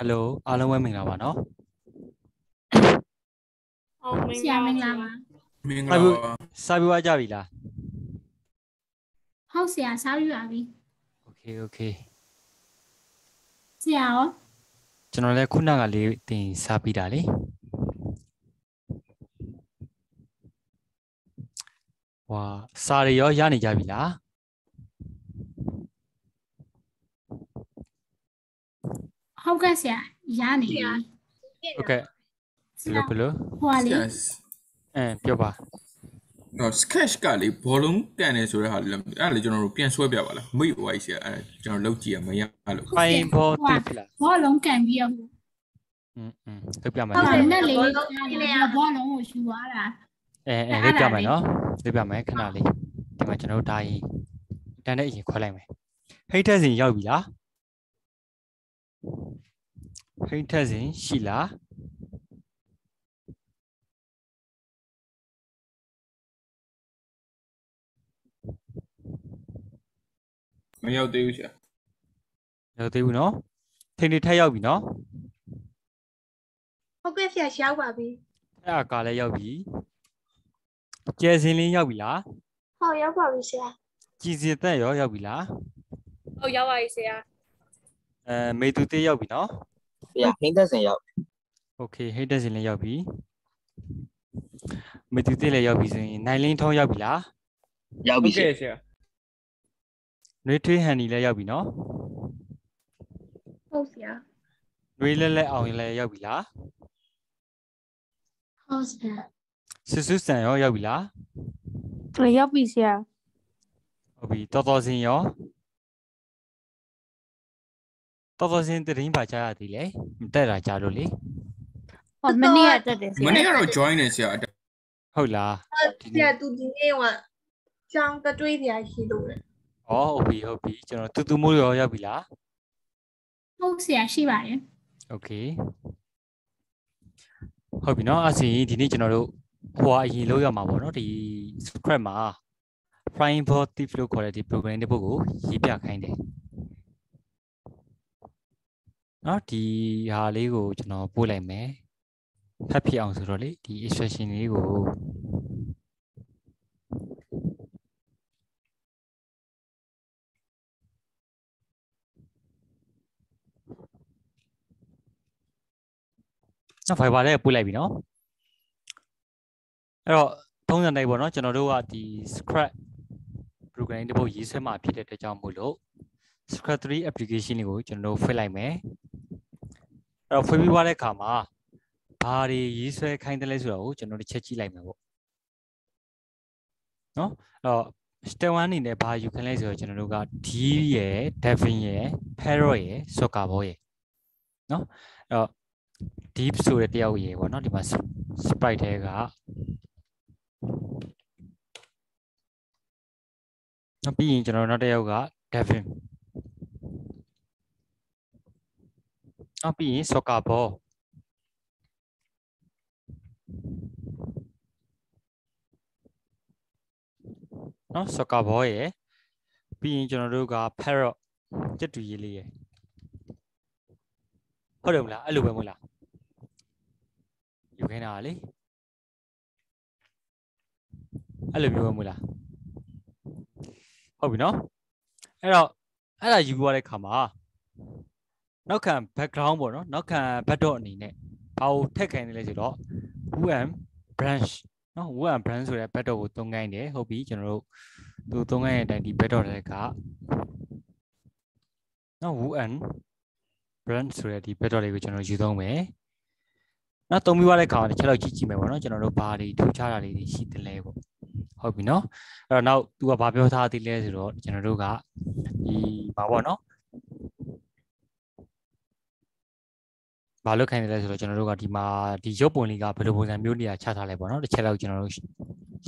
Hello အားလုံးပဲမင်္ဂလာပါနော်ဟုတ်မင်္ဂဆရာလာမင်္ဂလာပါမင်္ဂစာလာပြီးပါစာပြီးွားကြပြီလားဟုတ်ဆရာစားပြီးပါပြီ Okay okay ဆရာရောကျွန်တော်လည်းခုနကလေးတင်စာပြီးတာလေဝါစာတွေရောရနေကြပြီလား ဟုတ်ကဲ့ဆရာရနေပြီ ဟုတ်ကဲ့ဘ ဆ ယ် ရာ လိုဘယ်လို ဟိုကလေ yes အင်းပြောပါ တော့ sketch ကလေဘောလုံးကန်နေဆိုတဲ့ဟာလေအဲ့ဒါလေကျွန်တော်တို့ပြန်ဆွဲပြပါလားမိတ် wise ရအဲ့ဒါကျွန်တော်လောက်ကြည့်ရမရလို့ ဖိုင်ဘောတိဖလား ဘောလုံးကန်ပြီးတော့ဟို อืมอืมလုပ်ပြမယ် ဟုတ် နော် တယ်နဲ့လေးကြားဘောလုံးကိုယူသွားတာ အဲအဲလုပ်ပြမယ်နော်လုပ်ပြမယ်ခဏလေးဒီမှာကျွန်တော်တို့ဒါရင်တန်တဲ့အရင်ခွဲလိုက်မယ်ဟိတ်ထက်စင်ရောက်ပြီလား ဟိတ်ထက်စင်ရှိလားမရောက်သေးဘူးဆရာရောက်သေးဘူးနော်ထိန်တွေထက်ရောက်ပြီနော်ဟုတ်ကဲ့ဆရာရောက်ပါပြီအဲ့အကာလည်းရောက်ပြီကျဲစင်လင်းရောက်ပြီလားဟုတ်ရောက်ပါပြီဆရာကြည်စင်သက်ရောရောက်ပြီလားဟုတ်ရောက်ပါပြီဆရာအဲမေသူသေးရောက်ပြီနော်ဆ ရာဟင်းသက်စင်ရောက် โอเคဟိတ်တက်စင်လည်းရောက်ပြီမေသူသေးလည်းရောက်ပြီဆိုရင်နိုင်လင်းထုံးရောက်ပြီလား ရောက်ပြီဆရာ ဆရာ နှွေးထွေးဟန်နီလည်းရောက်ပြီနော် ဟုတ်ဆရာ နှွေးလဲလဲအောင်ရင်လည်းရောက်ပြီလား ဟုတ်ဆရာ ဆွဆွဆန်ရောရောက်ပြီလား ရောက်ပြီဆရာ ဟုတ်ပြီတော်တော်စင်ရော တော်တော်စင်တရင်ပါချရသေးလေမတက်တာကြလို့လေ ဟုတ်မနေ့ကတက်တယ်ဆ မ ရာ နေ့ကတော့ join နေဆရာ ဟုတ်လား ဆရာသူဒီနေ့ကကျောင်းတတွေးဆရာရှိလို့လေ ဩဟုတ်ပြီဟုတ်ပြီကျွန်တော်တူတူမိုးရောရောက်ပြီလား ဟုတ်ဆရာရှိပါတယ် โอเคဟုတ်ပြီเนาะအစီဒီနေ့ကျွန်တော်တို့ဟိုအရင်လောက်ရမှာပေါ့เนาะဒီ script မှာ prime for thief လို့ခေါ်တဲ့ဒီ program တစ်ပုဒ်ကိုရေးပြခိုင်းတယ် နော်ဒီဟာလေးကိုကျွန်တော်ပို့လိုက်မယ်ဖတ်ဖြစ်အောင်ဆိုတော့လေဒီ instruction လေးကိုနော် fiber လေးပို့လိုက်ပြီနော်အဲ့တော့သုံးစံတိုင်းပေါ့နော်ကျွန်တော်တို့ကဒီ scratch program တစ်ပုဒ်ရေးဆွဲမှဖြစ်တဲ့အတွက်ကြောင့်မို့လို့ scratch 3 application လေးကိုကျွန်တော်တို့ဖွင့်လိုက်မယ် အဲ့တော့ဖွင့်ပြီးွားတဲ့အခါမှာဘာတွေရေးဆွဲခိုင်းတယ်လဲဆိုတာကိုကျွန်တော်တစ်ချက်ကြည့်လိုက်မှာပေါ့နော်အဲ့တော့ step 1အနေနဲ့ဘာယူခိုင်းလဲဆိုတော့ကျွန်တော်တို့က D ရယ် Devin ရယ် Parrot ရယ် Soccer Ball ရယ်နော်အဲ့တော့ deep ဆိုတဲ့တယောက်ရယ်ပေါ့နော်ဒီမှာ sprite ထဲကနောက်ပြီးရင်ကျွန်တော်နောက်တစ်ယောက်က Devin နောက်ပြီးရင် soccer ball နော် soccer ball ရယ်ပြီးရင်ကျွန်တော်တို့က parrot ကြက်တူရေးလေးရယ်ဟုတ်တယ်မလားအဲ့လိုပဲမဟုတ်လားယူခိုင်းတာလေအဲ့လိုမျိုးပဲမဟုတ်လားဟုတ်ပြီနော်အဲ့တော့အဲ့ဒါယူရတဲ့ခါမှာ နောက်ခံ background ပေါ့နော်နောက်ခံ backdrop အနေနဲ့ဘာကိုထည့်ခိုင်းနေလဲဆိုတော့ who am branch နော် who am branch ဆိုတဲ့ backdrop ကိုသုံးခိုင်းတယ်ဟုတ်ပြီကျွန်တော်တို့သူသုံးခိုင်းတဲ့အတိုင်းဒီ backdrop တွေကနော် who am brand ဆိုတဲ့ဒီ backdrop လေးကိုကျွန်တော်ယူသုံးမယ်။နောက်သုံးပြီးသွားတဲ့ခါမှာတစ်ချက်လောက်ကြည့်ကြည့်မယ်ပေါ့နော်ကျွန်တော်တို့ဘာတွေထူးခြားတာလေးတွေရှိသလဲပေါ့။ဟုတ်ပြီနော်။အဲ့တော့နောက်သူကဘာပြောထားသေးလဲဆိုတော့ကျွန်တော်တို့ကဒီဘာပေါ့နော်။ ဘာလုပ်ခိုင်းတယ်လဲဆိုတော့ကျွန်တော်တို့ကဒီမှာဒီရုပ်ပုံလေးကဘယ်လိုပုံစံမျိုးနေရာချထားလဲပေါ့နော်။တစ်ချက်လောက်ကျွန်တော်တို့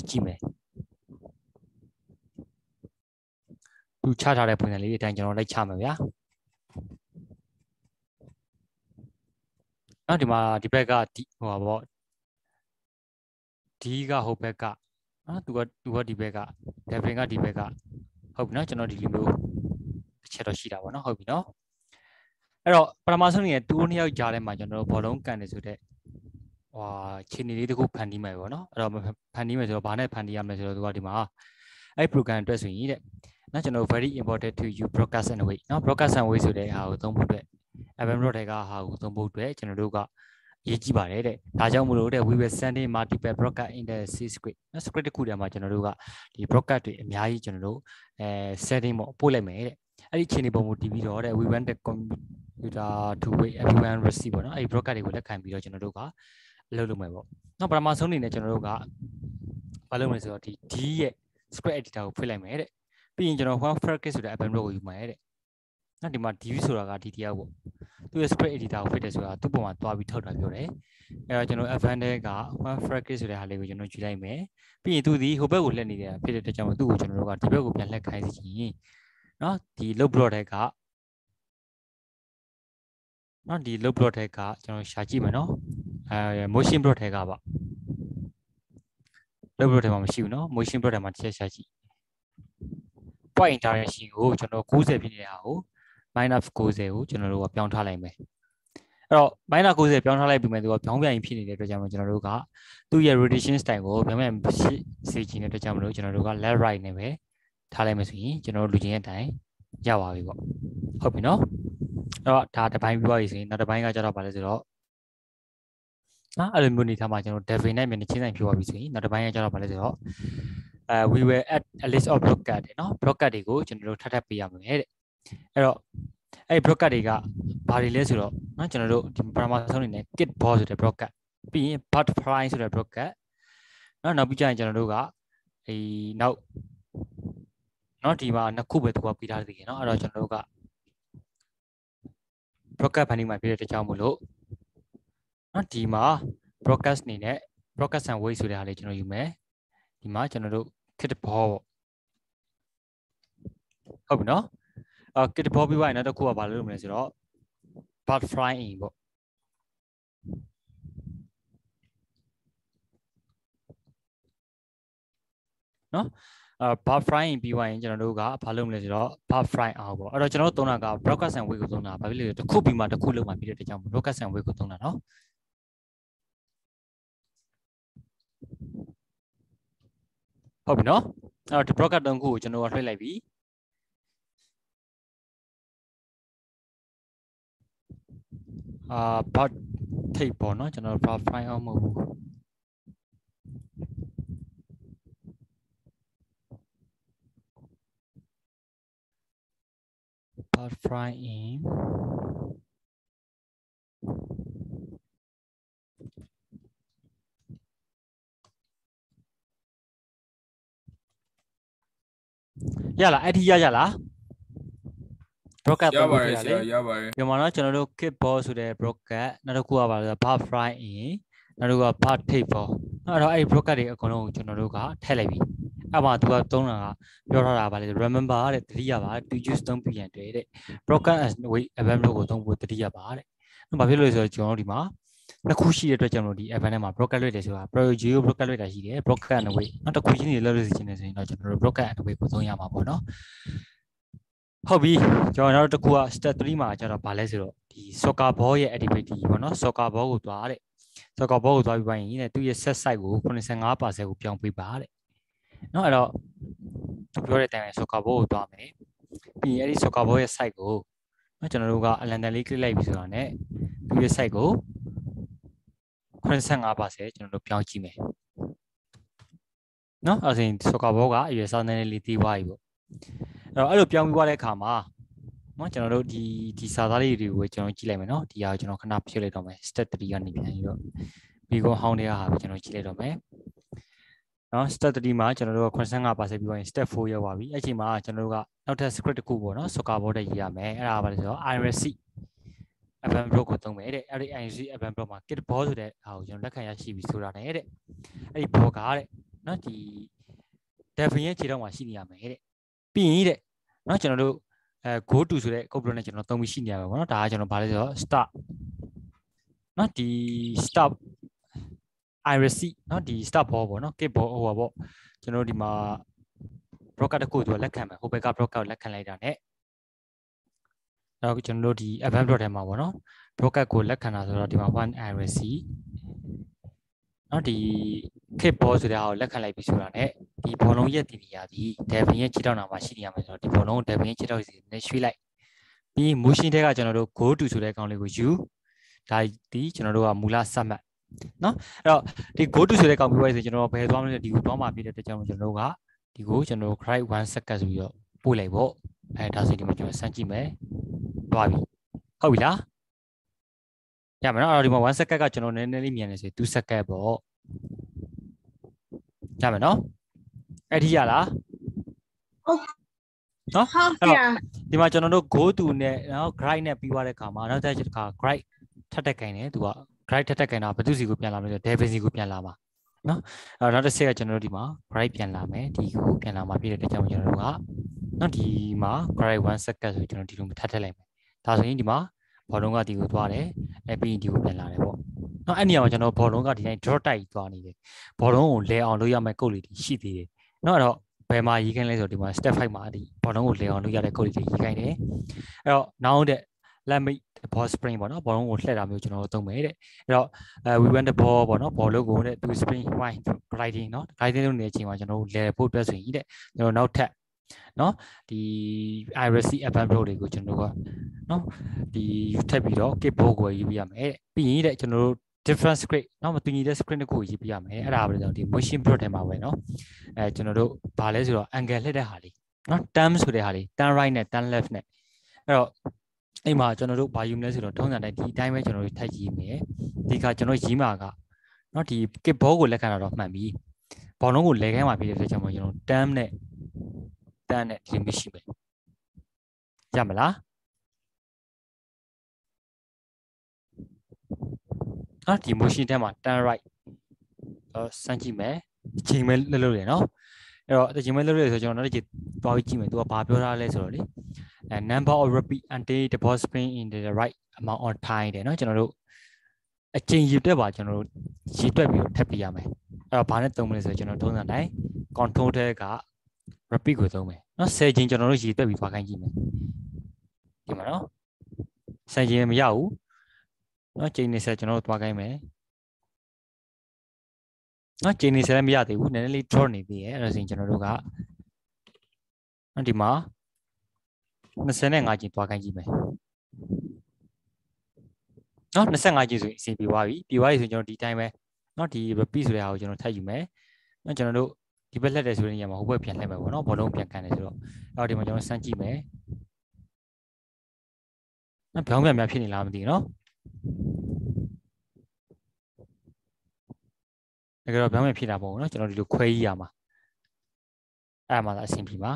ကြည့်မယ်။သူချထားတဲ့ပုံစံလေးအတိုင်းကျွန်တော်လိုက်ချမယ်ဗျာ။နော်ဒီမှာဒီဘက်ကဒီဟိုပါပေါ့ဒီကဟိုဘက်ကနော်သူကသူကဒီဘက်က devin ကဒီဘက်ကဟုတ်ပြီနော်ကျွန်တော်ဒီလိုမျိုးတစ်ချက်တော့ရှိတာပေါ့နော်ဟုတ်ပြီနော် အဲ့အဲ့တော့ပထမဆုံးနေတူနှစ်ယောက်ကြားထဲမှာကျွန်တော်တို့ဘောလုံးကန်နေဆိုတဲ့ဟွာခြေနေလေးတစ်ခုဖန်တီးမယ်ပေါ့နော်အဲ့တော့ဖန်တီးမယ်ဆိုတော့ဘာနဲ့ဖန်တီးရမလဲဆိုတော့သူကဒီမှာအဲ့ program အတွက်ဆိုရင်တဲ့နော်ကျွန်တော် very important to you broadcast and way နော် broadcast and way ဆိုတဲ့ဟာကိုသုံးဖို့အတွက် FM Road တွေကဟာကိုသုံးဖို့အတွက်ကျွန်တော်တို့ကအရေးကြီးပါတယ်တဲ့ဒါကြောင့်မလို့တဲ့ we will send in multiple broadcast in the C script နော် script တစ်ခုတည်းမှာကျွန်တော်တို့ကဒီ broadcast တွေအများကြီးကျွန်တော်တို့အဲ setting ပေါ့ပို့လိုက်မယ်တဲ့ အဲ့ဒီအခြေအနေပုံကိုတည်ပြီးတော့တဲ့ we want the computer to wait everyone receive ပေါ့နော်အဲ့ဒီ broadcast တွေကိုလက်ခံပြီးတော့ကျွန်တော်တို့ကအလုပ်လုပ်မယ်ပေါ့နော်ပထမဆုံးအနေနဲ့ကျွန်တော်တို့ကဘာလုပ်မလဲဆိုတော့ဒီ D ရဲ့ script editor ကိုဖွင့်လိုက်မယ်တဲ့ပြီးရင်ကျွန်တော် one fracas ဆိုတဲ့ app ကိုယူမယ်တဲ့နော်ဒီမှာ DV ဆိုတာကဒီတရားပေါ့သူရဲ့ script editor ကိုဖွင့်တယ်ဆိုတာသူ့ပုံမှာတွားပြီးထုတ်တာပြောတယ်အဲတော့ကျွန်တော် advantage က one fracas ဆိုတဲ့ဟာလေးကိုကျွန်တော်ယူလိုက်မယ်ပြီးရင်သူဒီဟိုဘက်ကိုလှည့်နေတာဖြစ်တဲ့အတွက်ကြောင့်သူ့ကိုကျွန်တော်တို့ကဒီဘက်ကိုပြန်လှည့်ခိုင်းစီချင် နော်ဒီ load block တဲ့ကနော်ဒီ load block တဲ့ကကျွန်တော်ရှာကြည့်မယ်နော်အဲ motion block တဲ့ကပါ load block တဲ့မှာမရှိဘူးနော် motion block တဲ့မှာတစ်ချက်ရှာကြည့် point direction ကိုကျွန်တော်90ဖြစ်နေတာကို minus 90ကိုကျွန်တော်တို့ကပြောင်းထားလိုက်မယ်အဲ့တော့ minus 90ပြောင်းထားလိုက်ပြီးမှသူကပြောင်းပြန်ဖြစ်နေတဲ့အတွက်ကြောင့်ကျွန်တော်တို့ကသူ့ရဲ့ rotation style ကိုပြောင်းပြန်ဖြစ်စေချင်တဲ့အတွက်ကြောင့်မလို့ကျွန်တော်တို့က left right နဲ့ပဲ ထားလိုက်မယ်ဆိုရင်ကျွန်တော်တို့လူချင်းအတိုင်းရပါပြီပေါ့ဟုတ်ပြီနော်အဲ့တော့ဒါတစ်ပိုင်းပြီးသွားပြီဆိုရင်နောက်တစ်ပိုင်းကကျတော့ဗာလဲဆိုတော့နော်အဲ့လိုမျိုးနေထားမှာကျွန်တော် devin နဲ့မျက်နှာချင်းဆိုင်ဖြစ်သွားပြီဆိုရင်နောက်တစ်ပိုင်းကကျတော့ဗာလဲဆိုတော့အဲ we will add a list of broadcast တဲ့နော် broadcast တွေကိုကျွန်တော်တို့ထပ်ထပ်ပေးရမယ်တဲ့အဲ့တော့အဲ့ broadcast တွေကဘာတွေလဲဆိုတော့နော်ကျွန်တော်တို့ဒီပရမဆုံးအနေနဲ့ kit ball ဆိုတဲ့ broadcast ပြီးရင် butterfly ဆိုတဲ့ broadcast နော်နောက်ပြီးကြရင်ကျွန်တော်တို့ကအဲနောက် နော်ဒီမှာနှစ်ခုပဲသူကပြီးထားသေးတယ်နော်အဲ့တော့ကျွန်တော်တို့က broadcast ဖန်တီးမှာဖြစ်တဲ့တကြောင်မို့လို့နော်ဒီမှာ broadcast အနေနဲ့ broadcast and weight ဆိုတဲ့ဟာလေးကျွန်တော်ယူမယ်ဒီမှာကျွန်တော်တို့ kit ball ပေါ့ဟုတ်ပြီနော်အော် kit ball ပြီးသွားရင်နောက်တစ်ခုကဘာလုပ်မလဲဆိုတော့ bird flying ပေါ့နော် အဲ bar frying ပြီးသွားရင်ကျွန်တော်တို့ကဘာလုပ်မလဲဆိုတော့ bar fry အောင်ပေါ့အဲ့တော့ကျွန်တော်တို့သုံးတာက broadcast and weight ကိုသုံးတာဘာဖြစ်လဲတစ်ခုပြီးမှတစ်ခုလုံးမှပြီးတဲ့တကြောင် broadcast and weight ကိုသုံးတာနော်ဟုတ်ပြီနော်အဲ့တော့ဒီ broadcast တုံးခုကိုကျွန်တော်ကလွှဲလိုက်ပြီအာ but ထိပ်ပေါ့နော်ကျွန်တော် bar fry အောင်မဟုတ်ဘူး part frying ။ရလားအဲ့ဒီရရလား broadcast ရပုံပါပြတယ်ရဆလေရာရပါတယ်ဒီမှာတော့ကျွန်တော်တို့ kit ball ဆိုတဲ့ broadcast နောက်တစ်ခုကပါလဲ bar frying နောက်တစ်ခုက bar tape ball နောက်တော့အဲ့ဒီ broadcast တွေအကုန်လုံးကိုကျွန်တော်တို့ကထည့်လိုက်ပြီ။အဲ့မှာသူကသုံးတာကပြောထားတာပါလေ remember တဲ့တတိယပါ to use သုံးပြရန်တဲ့တဲ့ broadcast as way event လို့ကိုသုံးဖို့တတိယပါတဲ့။ဘာဖြစ်လို့လဲဆိုတော့ကျွန်တော်တို့ဒီမှာနှစ်ခုရှိတဲ့အတွက်ကြောင့်မလို့ဒီ event ထဲမှာ broadcast လွှဲတယ်ဆိုတာ pro geo broadcast လွှဲတာရှိတယ် broadcast and way နောက်တစ်ခုချင်းတွေလွှဲလို့စီချင်တယ်ဆိုရင်တော့ကျွန်တော်တို့ broadcast and way ကိုသုံးရမှာပေါ့နော်ဟုတ်ပြီကျွန်တော်နောက်တစ်ခုက step 3မှာကျတော့ဗာလဲဆိုတော့ဒီ soccer ball ရဲ့ activity ပေါ့နော် soccer ball ကိုသွားတဲ့ soccer ball ကိုသွားပြီးပိုင်းရင်သူ့ရဲ့ set size ကို85%ကိုပြောင်းပေးပါတဲ့နော်အဲ့တော့ပြောတဲ့အတိုင်းပဲ soccer ball ကိုသွားမယ်ပြီးရင်အဲ့ဒီ soccer ball ရဲ့ size ကိုနော်ကျွန်တော်တို့ကအလန်တန်လေး click လိုက်ပြီးဆိုတာ ਨੇ သူ့ရဲ့ size ကို85%ကျွန်တော်တို့ပြောင်းကြည့်မယ်နော်အဲ့ဒါဆိုရင် soccer ball ကအရွယ်စားနေလေးတီးသွားပြီပေါ့အဲ့တော့အဲ့လိုပြောင်းပြီးသွားတဲ့အခါမှာ နော်ကျွန်တော်တို့ဒီဒီစာသားလေးတွေကိုကျွန်တော်ကြည့်လိုက်မယ်နော်ဒီဟာကိုကျွန်တော်ခဏဖြည့်လိုက်တော့မယ် step 3ကနေပြန်ပြီးတော့ဘီကွန်ဟောင်းတွေကဟာပဲကျွန်တော်ကြည့်လိုက်တော့မယ်နော် step 3မှာကျွန်တော်တို့က85%ပြီးသွားရင် step 4ရောက်ပါပြီအဲ့ချိန်မှာကျွန်တော်တို့ကနောက်ထပ် script တစ်ခုပေါ့နော် soccer board တွေရေးရမယ်အဲ့ဒါကဘာလဲဆိုတော့ iRC FM Pro ကိုသုံးမယ်တဲ့အဲ့ဒီ iRC FM Pro မှာ kit ball ဆိုတဲ့ဟာကိုကျွန်တော်လက်ခံရရှိပြီဆိုတာ ਨੇ တဲ့အဲ့ဒီ ball ကတဲ့နော်ဒီ Devin ရဲ့ခြေထောက်မှာရှိနေရမယ်တဲ့ပြီးရင်တဲ့နော်ကျွန်တော်တို့ အဲ go to ဆိုတဲ့ code နဲ့ကျွန်တော်သုံးပြီးရှိနေရပါဘောเนาะဒါကကျွန်တော်ဗာလဲဆိုတော့ start เนาะဒီ start iris เนาะဒီ start ball ပေါ့เนาะ kit ball ဟိုပါပေါ့ကျွန်တော်တို့ဒီမှာ broker တစ်ခုသူကလက်ခံမယ်ဟိုဘက်က broker ကိုလက်ခံလိုက်တာ ਨੇ အဲ့တော့ကျွန်တော်တို့ဒီ event dot ထဲမှာပေါ့နော် broadcast ကိုလက်ခံတာဆိုတော့ဒီမှာ one iris နော်ဒီ kit ball ဆိုတဲ့ဟာကိုလက်ခံလိုက်ပြီဆိုတာ ਨੇ ဒီဘောလုံးရက်တည်နေရသည် devin ရဲ့ခြေထောက်နာမှာရှိနေရမယ်ဆိုတော့ဒီဘောလုံးကို devin ရဲ့ခြေထောက်စီနဲ့ရွှေ့လိုက်ပြီး motion ထဲကကျွန်တော်တို့ go to ဆိုတဲ့ကောင်လေးကိုယူဒါဒီကျွန်တော်တို့ကမူလစမှတ်နော်အဲ့တော့ဒီ go to ဆိုတဲ့ကောင်ပြီးသွားပြီဆိုကျွန်တော်တို့ဘယ်သွားမလဲဒီကိုသွားမှာဖြစ်တဲ့အတွက်ကြောင့်ကျွန်တော်တို့ကဒီကိုကျွန်တော်တို့ cry 1 second ဆိုပြီးတော့ပို့လိုက်ပေါ့အဲဒါဆိုဒီမှာကျွန်တော်စမ်းကြည့်မယ်သွားပြီဟုတ်ပြီလားရမယ်နော်အဲ့တော့ဒီမှာ1 second ကကျွန်တော်နည်းနည်းလေးမြန်နေဆို2 second ပေါ့ရမယ်နော် အဲ့ဒီရလားဟုတ်နော်ဟုတ်အဲ့ဆတော့ရာဒီမှာကျွန်တော်တို့ go to နဲ့နော် grind နဲ့ပြီးသွားတဲ့ခါမှာနောက်တစ်ခါ grind ထပ်တက်ကင်တယ်သူက grind ထပ်တက်ကင်တာဘယ်သူစီကိုပြန်လာမလဲဆိုတော့ devil စီကိုပြန်လာမှာနော်အဲ့တော့နောက်တစ်ဆက်ကကျွန်တော်တို့ဒီမှာ grind ပြန်လာမယ်ဒီကိုပြန်လာမှာဖြစ်တဲ့အတွက်ကြောင့်ကျွန်တော်တို့ကနော်ဒီမှာ grind 1 second ဆိုကျွန်တော်ဒီလိုထပ်ထည့်လိုက်မယ်ဒါဆိုရင်ဒီမှာဘောလုံးကဒီကိုသွားတယ်အဲပြီးရင်ဒီကိုပြန်လာတယ်ပေါ့နော်အဲ့နေရာမှာကျွန်တော်ဘောလုံးကဒီတိုင်း draw တိုက်သွားနေတယ်ဘောလုံးကိုလဲအောင်လုပ်ရမယ့်ကုတ်လေးရှိသေးတယ် နော်အဲ့တော့ဘယ်မှာရေးခိုင်းလဲဆိုတော့ဒီမှာ step 5မှာဒီဘောလုံးကိုလဲအောင်လုပ်ရတဲ့ကုတ်လေးတွေရေးခိုင်းတယ်အဲ့တော့နောက်တဲ့ let me ball spring ပေါ့နော်ဘောလုံးကိုလှည့်တာမျိုးကျွန်တော်တို့သုံးမယ်တဲ့အဲ့တော့အဲ we want the ball ပေါ့နော်ဘောလုံးကိုတဲ့သူ spring wide gliding နော် gliding လုပ်နေတဲ့အချိန်မှာကျွန်တော်တို့လဲဖို့အတွက်ဆိုရင်တဲ့ကျွန်တော်နောက်ထပ်နော်ဒီ iris event pro တွေကိုကျွန်တော်တို့ကနော်ဒီထပ်ပြီးတော့ kick ball ကိုရေးပြရမယ်တဲ့ပြီးရင်တဲ့ကျွန်တော်တို့ different script เนาะမတူညီတဲ့ script တစ်ခုကိုရေးပြရမယ်အဲ့ဒါပဲကျွန်တော်ဒီ motion pro ထဲမှာပဲเนาะအဲကျွန်တော်တို့ဗာလဲဆိုတော့ angle လှည့်တဲ့ဟာလေးเนาะ turn ဆိုတဲ့ဟာလေး turn right နဲ့ turn left နဲ့အဲ့တော့အဲ့မှာကျွန်တော်တို့ဘာယူမလဲဆိုတော့ထုံးစံတိုင်းဒီအတိုင်းပဲကျွန်တော်တို့ထိုက်ရေးမယ်ဒီကကျွန်တော်ရေးမှာကเนาะဒီ kick ball ကိုလက်ခံတာတော့မှန်ပြီဘောလုံးကိုလဲခိုင်းမှာဖြစ်တဲ့အတွက်ကြောင့်မို့ကျွန်တော် turn နဲ့ turn နဲ့ဒီလိုမျိုးရှိမယ်ရမလား နော်ဒီ motion ထဲမှာ turn right တော့စမ်းကြည့်မယ်အချိန်ပဲလှုပ်လှုပ်ရနော်အဲ့တော့အချိန်ပဲလှုပ်လှုပ်ရဆိုကျွန်တော်နောက်တစ်ချိန်သွားပြီးကြည့်မယ်သူကဘာပြောထားလဲဆိုတော့လေအဲ number of repeat until the ball spin in the right amount on time တဲ့နော်ကျွန်တော်တို့အချိန်ရည်တွက်ပါကျွန်တော်တို့ရည်တွက်ပြီးတော့ထပ်ပြရမယ်အဲ့တော့ဘာနဲ့သုံးမလဲဆိုတော့ကျွန်တော်ထုံးစံတိုင်း control ထဲက repeat ကိုသုံးမယ်နော်10ချိန်ကျွန်တော်တို့ရည်တွက်ပြီးသွားခိုင်းကြည့်မယ်ဒီမှာနော်10ချိန်မရဘူး နော်ချိန်နေဆက်ကျွန်တော်တို့သွားခိုင်းမယ်နော်ချိန်နေဆက်လည်းမရသေးဘူးနည်းနည်းလေး draw နေသေးရဲ့အဲ့ဒါဆိုရင်ကျွန်တော်တို့ကနော်ဒီမှာ25ချိန်သွားခိုင်းကြည့်မယ်နော်25ချိန်ဆိုရင်အဆင်ပြေသွားပြီပြေသွားပြီဆိုရင်ကျွန်တော်ဒီတိုင်းပဲနော်ဒီ repeat ဆိုတဲ့ဟာကိုကျွန်တော်ထပ်ယူမယ်နော်ကျွန်တော်တို့ဒီဘက်လက်တယ်ဆိုတဲ့နေရာမှာဟိုဘက်ပြန်လှည့်မယ်ပေါ့နော်ဘောလုံးပြန်ကန်တယ်ဆိုတော့အဲ့တော့ဒီမှာကျွန်တော်စမ်းကြည့်မယ်နော်ပြောင်းပြန်များဖြစ်နေလားမသိဘူးနော် တကယ်တော့ပြောင်းပြန်ဖြစ်တာပေါ့နော်ကျွန်တော်ဒီလိုခွဲကြီးရမှာအဲ့မှာသာအဆင်ပြေပါ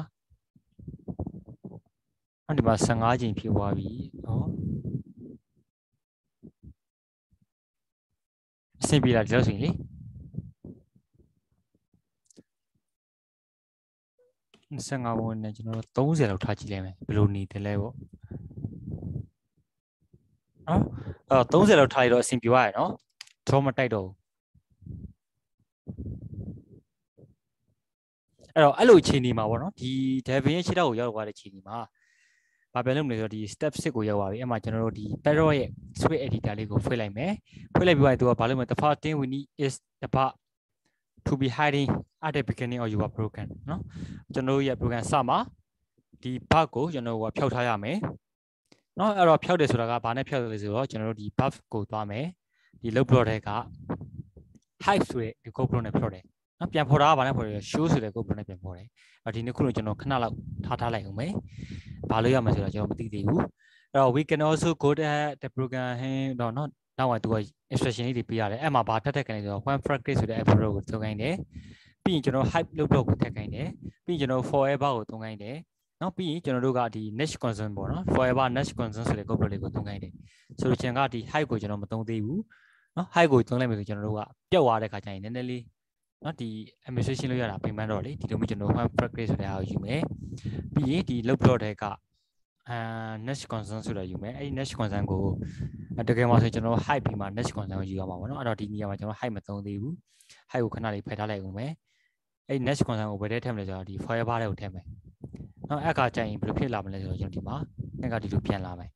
အဲ့ဒီမှာ15ချိန်ဖြစ်သွားပြီနော်အဆင်ပြေလားဒီလိုဆိုရင်လေ25ဝင်နဲ့ကျွန်တော်တို့30လောက်ထားကြည့်လိုက်မယ်ဘယ်လိုနေတယ်လဲပေါ့ နော်အဲ့တော့30လောက်ထားလိုက်တော့အဆင်ပြေသွားရယ်နော် draw မတိုက်တော့ဘူးအဲ့တော့အဲ့လိုအခြေအနေမှာပေါ့နော်ဒီ Devin ရဲ့ခြေထောက်ကိုရောက်သွားတဲ့အခြေအနေမှာဘာပြန်လုပ်မလဲဆိုတော့ဒီ step 6ကိုရောက်သွားပြီအဲ့မှာကျွန်တော်တို့ဒီ parrot ရဲ့ switch editor လေးကိုဖွင့်လိုက်မယ်ဖွင့်လိုက်ပြီးတော့သူကဘာလုပ်မလဲ the first thing we need is the part to be hiding at the beginning of your program เนาะကျွန်တော်တို့ရဲ့ program စမှာဒီ bug ကိုကျွန်တော်တို့ကဖျောက်ထားရမယ် เนาะအဲ့တော့ဖျောက်တယ်ဆိုတာကဘာနဲ့ဖျောက်တယ်လဲဆိုတော့ကျွန်တော်တို့ဒီ buff ကိုသွားမယ်ဒီ load block တွေက hide ဆိုတဲ့ဒီ code block နဲ့ဖျောက်တယ်เนาะပြန်ဖော်တာကဘာနဲ့ဖော်လဲ show ဆိုတဲ့ code block နဲ့ပြန်ဖော်တယ်အဲ့ဒီနေ့ခုလုံးကျွန်တော်ခဏလောက်ထားထားလိုက်အောင်မယ်ဘာလို့ရမလဲဆိုတော့ကျွန်တော်မသိသေးဘူးအဲ့တော့ we can also go to the program ဟင်းတော့เนาะနောက်ကသူက instruction လေးတွေပေးရတယ်အဲ့မှာဘာထက်ထက်ကန်လဲဆိုတော့ one practice ဆိုတဲ့ app ကိုသုံးခိုင်းတယ်ပြီးရင်ကျွန်တော် hype လုပ်တော့ကိုထက်ခိုင်းတယ်ပြီးရင်ကျွန်တော် forever ကိုသုံးခိုင်းတယ် နောက်ပြီးရင်ကျွန်တော်တို့ကဒီ next concern ပေါ့နော် forever next concern ဆိုတဲ့ code လေးကိုသုံးခိုင်းတယ်ဆိုလို့ချင်းကဒီ hype ကိုကျွန်တော်မသုံးသေးဘူးနော် hype ကိုသုံးလိုက်မယ်ဆိုကျွန်တော်တို့ကပြတ်သွားတဲ့ခါကျရင်နည်းနည်းလေးနော်ဒီ administration လုပ်ရတာပြင်ပန်းတော့လေဒီလိုမျိုးကျွန်တော် one practice ဆိုတဲ့အားကိုယူမယ်ပြီးရင်ဒီ load plot တွေကအာ next concern ဆိုတာယူမယ်အဲ့ဒီ next concern ကိုတကယ်မှဆိုကျွန်တော် height ပြီးမှ next concern ကိုယူရမှာပေါ့နော်အဲ့တော့ဒီနေရာမှာကျွန်တော် height မသုံးသေးဘူး height ကိုခဏလေးဖယ်ထားလိုက်အောင်မယ်အဲ့ next concern ကိုဘယ်ထဲထည့်မလဲဆိုတော့ဒီ forever ထဲကိုထည့်မယ် နော်အဲ့အခါကျရင်ဘယ်လိုဖြစ်လာမလဲဆိုတော့ကျွန်တော်ဒီမှာငါကဒီလိုပြန်လာမယ်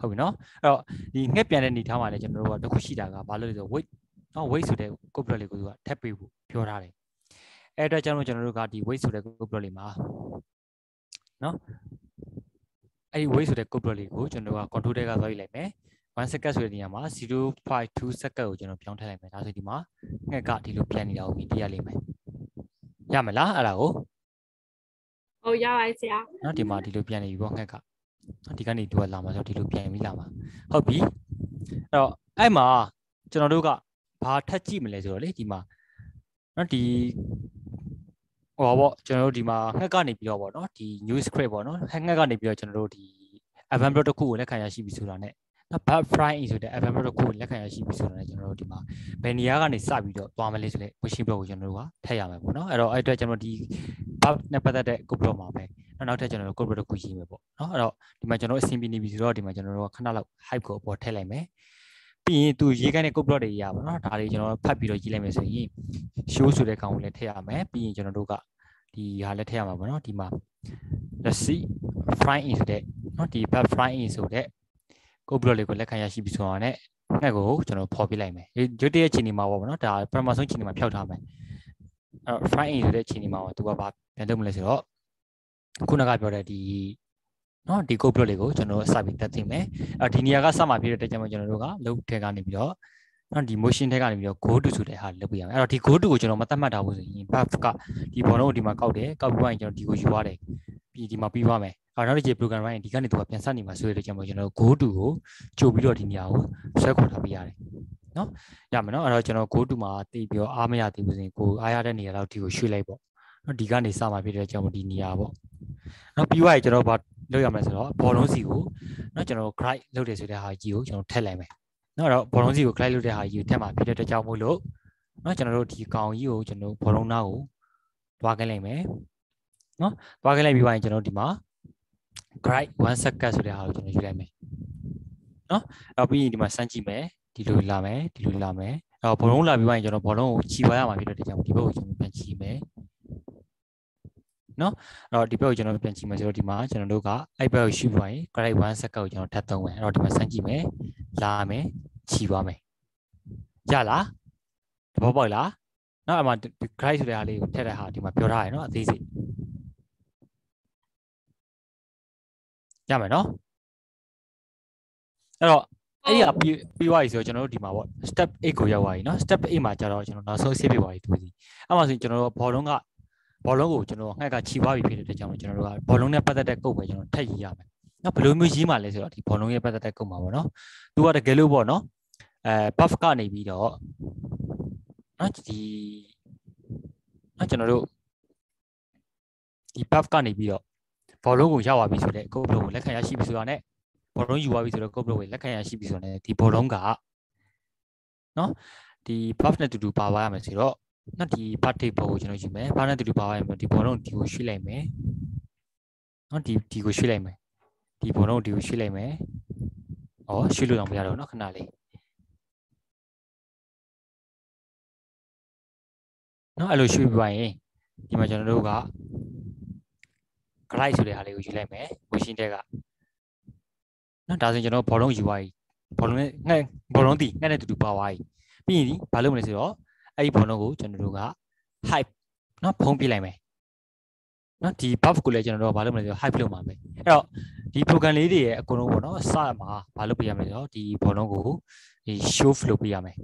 ဟုတ်ပြီနော်အဲ့တော့ဒီငှက်ပြန်တဲ့အနေထားမှာလည်းကျွန်တော်တို့ကတစ်ခုရှိတာကဘာလို့လဲဆိုတော့ weight နော် weight ဆိုတဲ့ code block လေးကိုသူကထပ်ပေးဖို့ပြောထားတယ်အဲ့အတွက်ကြောင့်ကျွန်တော်တို့ကဒီ weight ဆိုတဲ့ code block လေးမှာနော်အဲ့ဒီ weight ဆိုတဲ့ code block လေးကိုကျွန်တော်တို့က control တဲကသွားယူလိုက်မယ်1 second ဆိုတဲ့နေရာမှာ0.2 second ကိုကျွန်တော်ပြောင်းထည့်လိုက်မယ်ဒါဆိုဒီမှာငှက်ကဒီလိုပြန်နေတာကိုမြင်တွေ့ရလိမ့်မယ်ရမလားအဲ့ဒါကို ဟုတ်ရပါတယ်ဆရာနော်ဒီမှာဒီလိုပြန်နေပြီပေါ့ငှက်ကနော်ဒီကနေသူကလာမှာဆိုတော့ဒီလိုပြန်ပြီးလာမှာဟုတ်ပြီအဲ့တော့အဲ့မှာကျွန်တော်တို့ကဘာထပ်ကြည့်မလဲဆိုတော့လေဒီမှာနော်ဒီဟောပေါ့ကျွန်တော်တို့ဒီမှာငှက်ကနေပြီးတော့ပေါ့နော်ဒီ new script ပေါ့နော်ငှက်ကနေပြီးတော့ကျွန်တော်တို့ဒီ event block တစ်ခုကိုလက်ခံရရှိပြီဆိုတာ ਨੇ နော် bug frying ဆိုတဲ့ event block တစ်ခုကိုလက်ခံရရှိပြီဆိုတာ ਨੇ ကျွန်တော်တို့ဒီမှာဘယ်နေရာကနေစပြီးတော့သွားမလဲဆိုတဲ့ machine block ကိုကျွန်တော်တို့ကထည့်ရမယ်ပေါ့နော်အဲ့တော့အဲ့အတွက်ကျွန်တော်ဒီ bug နဲ့ပတ်သက်တဲ့ code block မှာပဲနောက်နောက်ထပ်ကျွန်တော်တို့ code block တစ်ခုရေးမယ်ပေါ့နော်အဲ့တော့ဒီမှာကျွန်တော်အဆင်ပြေနေပြီဆိုတော့ဒီမှာကျွန်တော်တို့ကခဏလောက် hype ကိုအပေါ်ထည့်လိုက်မယ်ပြီးရင်သူရေးခိုင်းတဲ့ code block တွေရပါတော့ဒါတွေကျွန်တော်ဖတ်ပြီးတော့ရေးလိုက်မယ်ဆိုရင် show ဆိုတဲ့ကောင်ကိုလည်းထည့်ရမယ်ပြီးရင်ကျွန်တော်တို့ကဒီဟာလည်းထည့်ရမှာပေါ့နော်ဒီမှာ let's see fry in ဆိုတဲ့နော်ဒီ bug fry in ဆိုတဲ့ code block လေးကိုလက်ခံရရှိပြီဆိုတော့ ਨੇ ငှက်ကိုကျွန်တော်ဖော်ပြလိုက်မယ်ရုပ်တရက်ချိန်နေမှာပေါ့နော်ဒါပထမဆုံးချိန်နေမှာဖျောက်ထားမယ်အဲ့တော့ fry in ဆိုတဲ့ချိန်နေမှာသူကဘာပြန်လုပ်မလဲဆိုတော့ခုနကပြောတဲ့ဒီနော်ဒီ code block လေးကိုကျွန်တော်စပြီးတက်သိမယ်အဲဒီနေရာကစမှာဖြစ်တဲ့အတွက်ကြောင့်ကျွန်တော်တို့ကလုပ်ထဲကနေပြီးတော့နော်ဒီ motion ထဲကနေပြီးတော့ go to ဆိုတဲ့ဟာလုပ်ပြရမယ်အဲ့တော့ဒီ go to ကိုကျွန်တော်မသတ်မှတ်တာဘူးဆိုရင် buff ကဒီဘောလုံးကိုဒီမှာကောက်တယ်ကောက်ပြီးသွားရင်ကျွန်တော်ဒီကိုယူရတယ်ပြီးဒီမှာပြီးသွားမယ်အဲ့တော့ နောက်တစ်ချိန် program ပိုင်းဒီကနေသူကပြန်ဆက်နေမှာဆိုရတဲ့ကြောင့်ကျွန်တော် go to ကိုကြိုပြီးတော့ဒီနေရာကိုဆွဲခေါ်ထားပေးရတယ်နော်ရမယ်နော်အဲ့တော့ကျွန်တော် go to မှာတီးပြီးတော့အားမရသေးဘူးဆိုရင်ကိုအားရတဲ့နေရာလောက်ဒီကိုရွှေ့လိုက်ပေါ့နော်ဒီကနေစမှာဖြစ်တဲ့ကြောင့်ဒီနေရာပေါ့နော်ပြီးသွားရင်ကျွန်တော်ဘာလုပ်ရမလဲဆိုတော့ဘောလုံးစီကိုနော်ကျွန်တော် glide လုပ်တယ်ဆိုတဲ့ဟာကြီးကိုကျွန်တော်ထည့်လိုက်မယ်နော်အဲ့တော့ဘောလုံးစီကို glide လုပ်တဲ့ဟာကြီးကိုထည့်မှာဖြစ်တဲ့အတွက်ကြောင့်မို့လို့နော်ကျွန်တော်တို့ဒီကောင်ကြီးကိုကျွန်တော်ဘောလုံးနားကိုတွားခိုင်းလိုက်မယ်နော်တွားခိုင်းလိုက်ပြီးသွားရင်ကျွန်တော်ဒီမှာ glide 1 second ဆိုတဲ့ဟာကိုကျွန်တော်ယူလိုက်မယ်နော်အဲ့ပြီးရင်ဒီမှာစမ်းကြည့်မယ်ဒီလိုလာမယ်ဒီလိုလာမယ်အဲ့တော့ဘောလုံးလာပြီးသွားရင်ကျွန်တော်ဘောလုံးကိုခြီသွားရမှာဖြစ်တဲ့အတွက်ကြောင့်ဒီဘက်ကိုကျွန်တော်ပြန်ခြီမယ်နော်အဲ့တော့ဒီဘက်ကိုကျွန်တော်ပြန်ကြည့်မယ်ဆိုတော့ဒီမှာကျွန်တော်တို့ကအဲ့ဘက်ကိုရှုပွားရင် grade 1 second ကိုကျွန်တော်ထပ်သုံးမယ်အဲ့တော့ဒီမှာစမ်းကြည့်မယ်လာမယ်ခြီသွားမယ်ရလားတဘောပေါက်လားနော်အမှ grade ဆိုတဲ့ဟာလေးကိုထည့်တဲ့ဟာဒီမှာပြောထားရနော်အသေးစိတ် ရမယ်နော်အဲ့တော့အဲ့ဒီကပြီးပြီးသွားပြီဆိုတော့ကျွန်တော်တို့ဒီမှာပေါ့ step 8ကိုရောက်သွားပြီနော် step 8မှာကျတော့ကျွန်တော်နောက်ဆုံး save ပြသွားပြီသူစီအဲ့မှာဆိုရင်ကျွန်တော်တို့ဘောလုံးကဘောလုံးကိုကျွန်တော်ငှက်ကခြီးသွားပြီဖြစ်တဲ့အတွက်ကြောင့်ကျွန်တော်တို့ကဘောလုံးနဲ့ပတ်သက်တဲ့ကုတ်ပဲကျွန်တော်ထပ်ရေးရမယ်နော်ဘယ်လိုမျိုးရေးမှလဲဆိုတော့ဒီဘောလုံးရဲ့ပတ်သက်တဲ့ကုတ်မှာပေါ့နော်သူကတကယ်လို့ပေါ့နော်အဲ buff ကနေပြီးတော့နော်ဒီနော်ကျွန်တော်တို့ဒီ buff ကနေပြီးတော့ ဘောလုံးကိုရောက်သွားပြီဆိုတဲ့ကုတ်လုံးကိုလက်ခံရရှိပြီဆိုတာ ਨੇ ဘောလုံးယူသွားပြီဆိုတော့ကုတ်လုံးကိုလက်ခံရရှိပြီဆိုတော့ ਨੇ ဒီဘောလုံးကနော်ဒီ buff နဲ့တူတူပါသွားရမယ်ဆိုတော့နော်ဒီ part table ကိုကျွန်တော်ယူမယ်ဘာနဲ့တူတူပါသွားရမယ်ဒီဘောလုံးဒီကိုရွှေ့လိုက်မယ်နော်ဒီဒီကိုရွှေ့လိုက်မယ်ဒီဘောလုံးဒီကိုရွှေ့လိုက်မယ်ဩရွှေ့လို့တော့မရတော့နော်ခဏလေးနော်အဲ့လိုရွှေ့ပြရင်ဒီမှာကျွန်တော်တို့က glide ဆိုတဲ့ဟာလေးကိုယူလိုက်မယ် machine တဲကနော်ဒါဆိုရင်ကျွန်တော်ဘောလုံးယူသွားပြီဘောလုံးနဲ့ငှက်ဘောလုံးတီငှက်နဲ့တူတူပါသွားပြီပြီးရင်ဒီဘာလုပ်မလဲဆိုတော့အဲ့ဒီဘောလုံးကိုကျွန်တော်တို့က hype နော်ဖုံးပြလိုက်မယ်နော်ဒီ buff ကိုလည်းကျွန်တော်တို့ကဘာလုပ်မလဲဆိုတော့ hype လုပ်မှာပဲအဲ့တော့ဒီ program လေးတွေရဲ့အကုန်လုံးပေါ့နော်အစမှာဘာလုပ်ပြရမလဲဆိုတော့ဒီဘောလုံးကိုဒီ show flow ပြရမယ်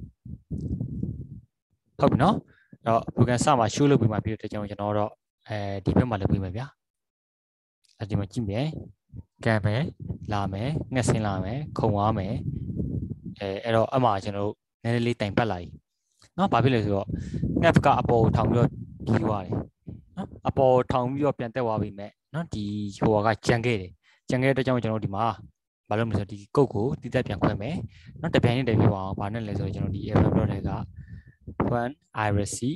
ဟုတ်ပြီနော်အဲ့တော့ program စမှာ show လုပ်ပြီးမှပြတဲ့ကျွန်တော်ကျွန်တော်တော့အဲဒီဘက်မှာလုပ်ပြီးမယ်ဗျာ အဲဒီမှာကြည့်မယ်ကန်မယ်လာမယ်ငှက်ဆင်းလာမယ်ခုံသွားမယ်အဲအဲ့တော့အမှကျွန်တော်တို့နည်းနည်းလေးတိုင်ပတ်လာပြီနော်ဘာဖြစ်လဲဆိုတော့ nav ကအပေါ်ကိုထောင်ပြီးတော့ဒီသွားတယ်နော်အပေါ်ထောင်ပြီးတော့ပြန်တက်သွားပြီမဲ့နော်ဒီဟိုကကြံခဲ့တယ်ကြံခဲ့တဲ့အတွက်ကြောင့်ကျွန်တော်ဒီမှာဘာလို့မလဲဆိုတော့ဒီကုတ်ကိုတိတက်ပြန်ခွဲမယ်နော်တပြန်နဲ့တပြပြအောင်ဘာနဲ့လဲဆိုတော့ကျွန်တော်ဒီ error block တွေက one iracy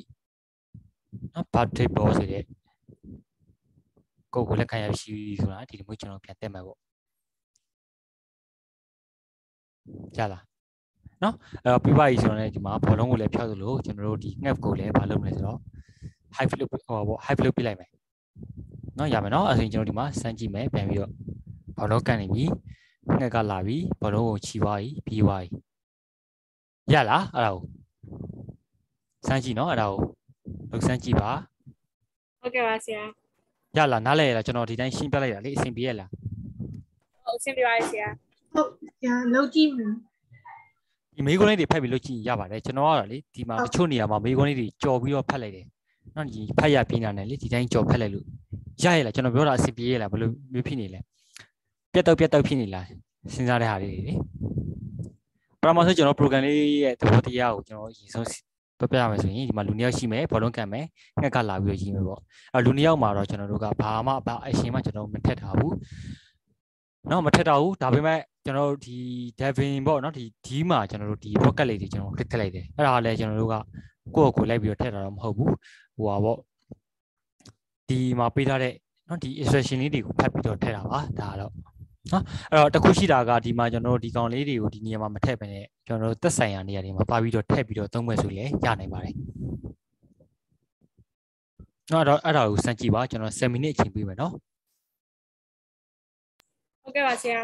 နော် birthday ball ဆိုတဲ့ ကိုကိုလက်ခံရရှိဆိုတာဒီလိုမျိုးကျွန်တော်ပြန်တက်မှာပေါ့ကြလားနော်အဲ့တော့ပြပါပြီဆိုတော့လည်းဒီမှာဘောလုံးကိုလည်းဖြောက်သလိုကျွန်တော်တို့ဒီ ngap ကိုလည်းမလုပ်မလဲဆိုတော့ high flip ဟိုပေါ့ high flip ပြလိုက်မယ်နော်ရမယ်နော်အဲ့ဒါဆိုရင်ကျွန်တော်ဒီမှာစမ်းကြည့်မယ်ပြန်ပြီးတော့ဘောလုံးကန်နေပြီငှက်ကလာပြီဘောလုံးကိုခြီးသွားပြီပြီးသွားပြီရလားအဲ့ဒါကိုစမ်းကြည့်နော်အဲ့ဒါကိုလုပ်စမ်းကြည့်ပါဟုတ်ကဲ့ပါဆရာ ရလားနားလဲရလားကျွန်တော်ဒီတိုင်းရှင်းပြလိုက်တာလေအဆင်ပြေရလားဟုတ်အဆင်ပြေပါဆရာဟုတ်ညာလုံးကြည့်မယ်ဒီမေးခွန်းလေးတွေဖတ်ပြီးလုပ်ကြည့်ရင်ရပါတယ်ကျွန်တော်ကတော့လေဒီမှာဟုတ်တချို့နေရာမှာမေးခွန်းလေးတွေကြော်ပြီးတော့ဖတ်လိုက်တယ်နော်ဒီဖတ်ရပြင်းတာနဲ့လေဒီတိုင်းကြော်ဖတ်လိုက်လို့ရရလားကျွန်တော်ပြောတာအဆင်ပြေရလားဘယ်လိုမျိုးဖြစ်နေလဲပြတ်တော့ပြတ်တော့ဖြစ်နေလားစဉ်းစားတဲ့ဟာလေးတွေလေပထမဆုံးကျွန်တော် program လေးရဲ့သဘောတရားကိုကျွန်တော်အရင်ဆုံး ပြပြရမယ်ဆိုရင်ဒီမှာလူနှစ်ယောက်ရှိမယ်ဘောလုံးကန်မယ်ငှက်ကလာပြီးတော့ရေးမယ်ပေါ့အဲလူနှစ်ယောက်မှာတော့ကျွန်တော်တို့ကဘာမှဘာအရှင်မှကျွန်တော်မထက်ထားဘူးနော်မထက်တော့ဘူးဒါပေမဲ့ကျွန်တော်တို့ဒီ Devin ပေါ့နော်ဒီဒီမှာကျွန်တော်တို့ဒီ rocket လေးတွေကျွန်တော် click ထည့်လိုက်တယ်အဲ့ဒါကလည်းကျွန်တော်တို့ကကိုယ့်ကိုယ်ကိုလိုက်ပြီးတော့ထည့်တာတော့မဟုတ်ဘူးဟိုပါပေါ့ဒီမှာပေးထားတဲ့နော်ဒီ instruction လေးတွေကိုဖတ်ပြီးတော့ထည့်တာပါဒါကတော့ နော်အဲ့တော့တစ်ခုရှိတာကဒီမှာကျွန်တော်တို့ဒီကောင်လေးတွေကိုဒီနေရာမှာမထည့်ဘဲနဲ့ကျွန်တော်တို့သက်ဆိုင်ရာနေရာတွေမှာပါပြီးတော့ထည့်ပြီးတော့သုံးမယ်ဆိုရင်ရနိုင်ပါတယ်နော်အဲ့တော့အဲ့ဒါကိုစမ်းကြည့်ပါကျွန်တော်7မိနစ်အချိန်ပေးမယ်နော်ဟုတ်ကဲ့ပါဆရာ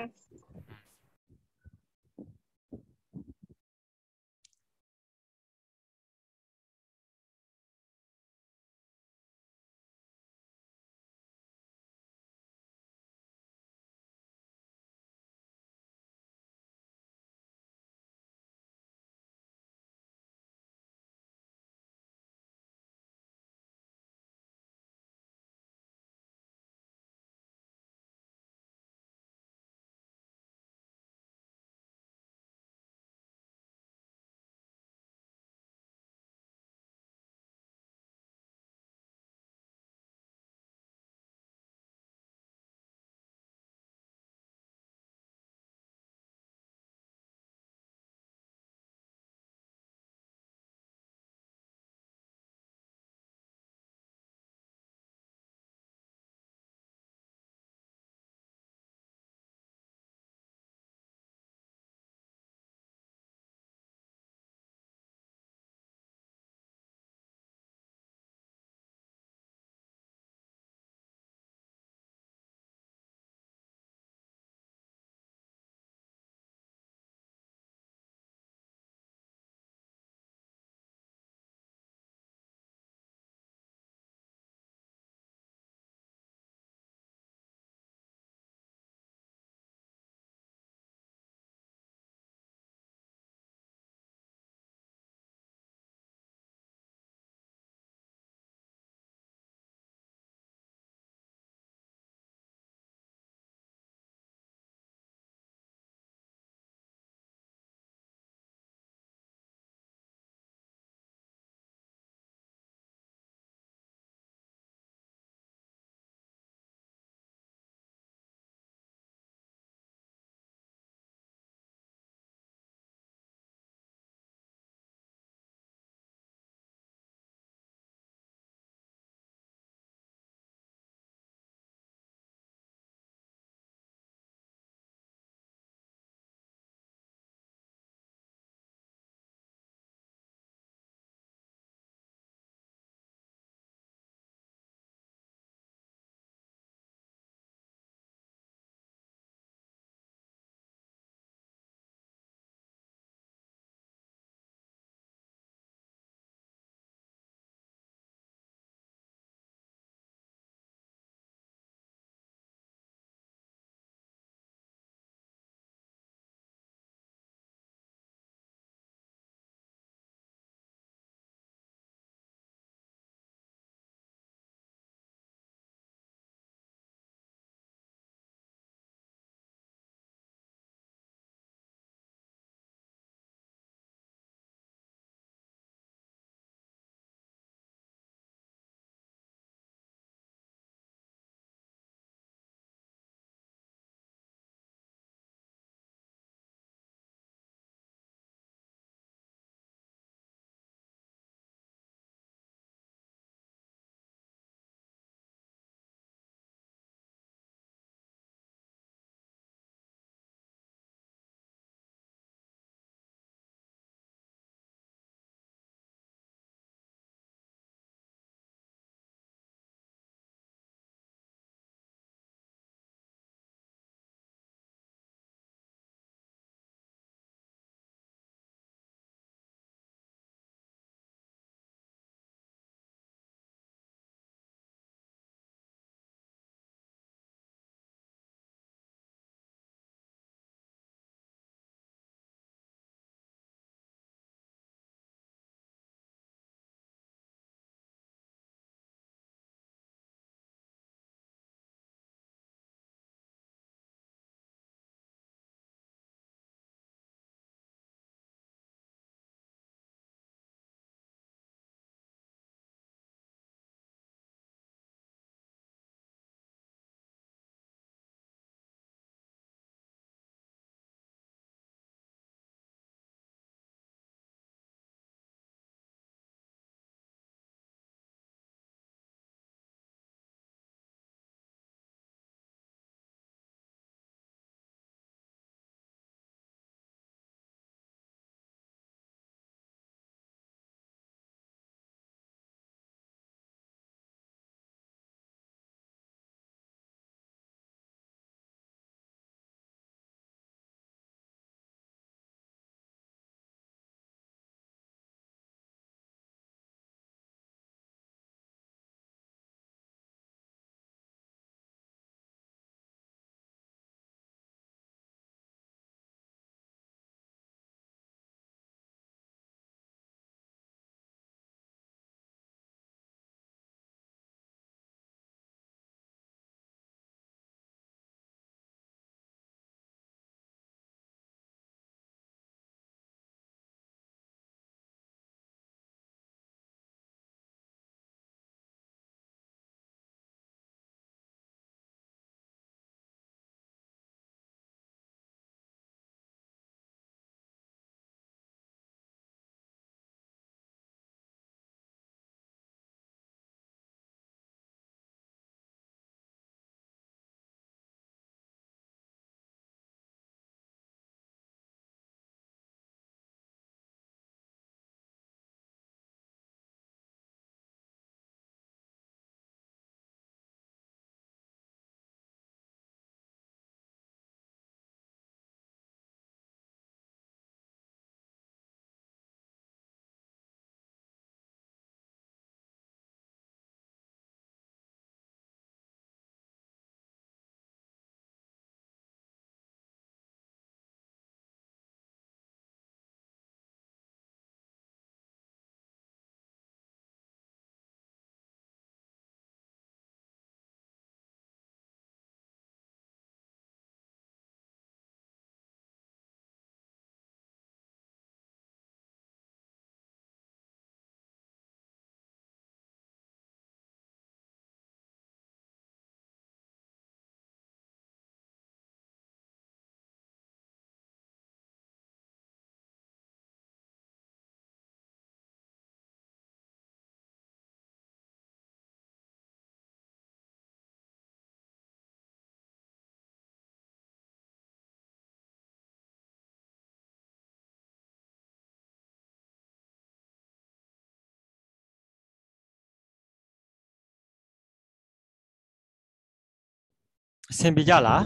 အဆင်ပြေကြလား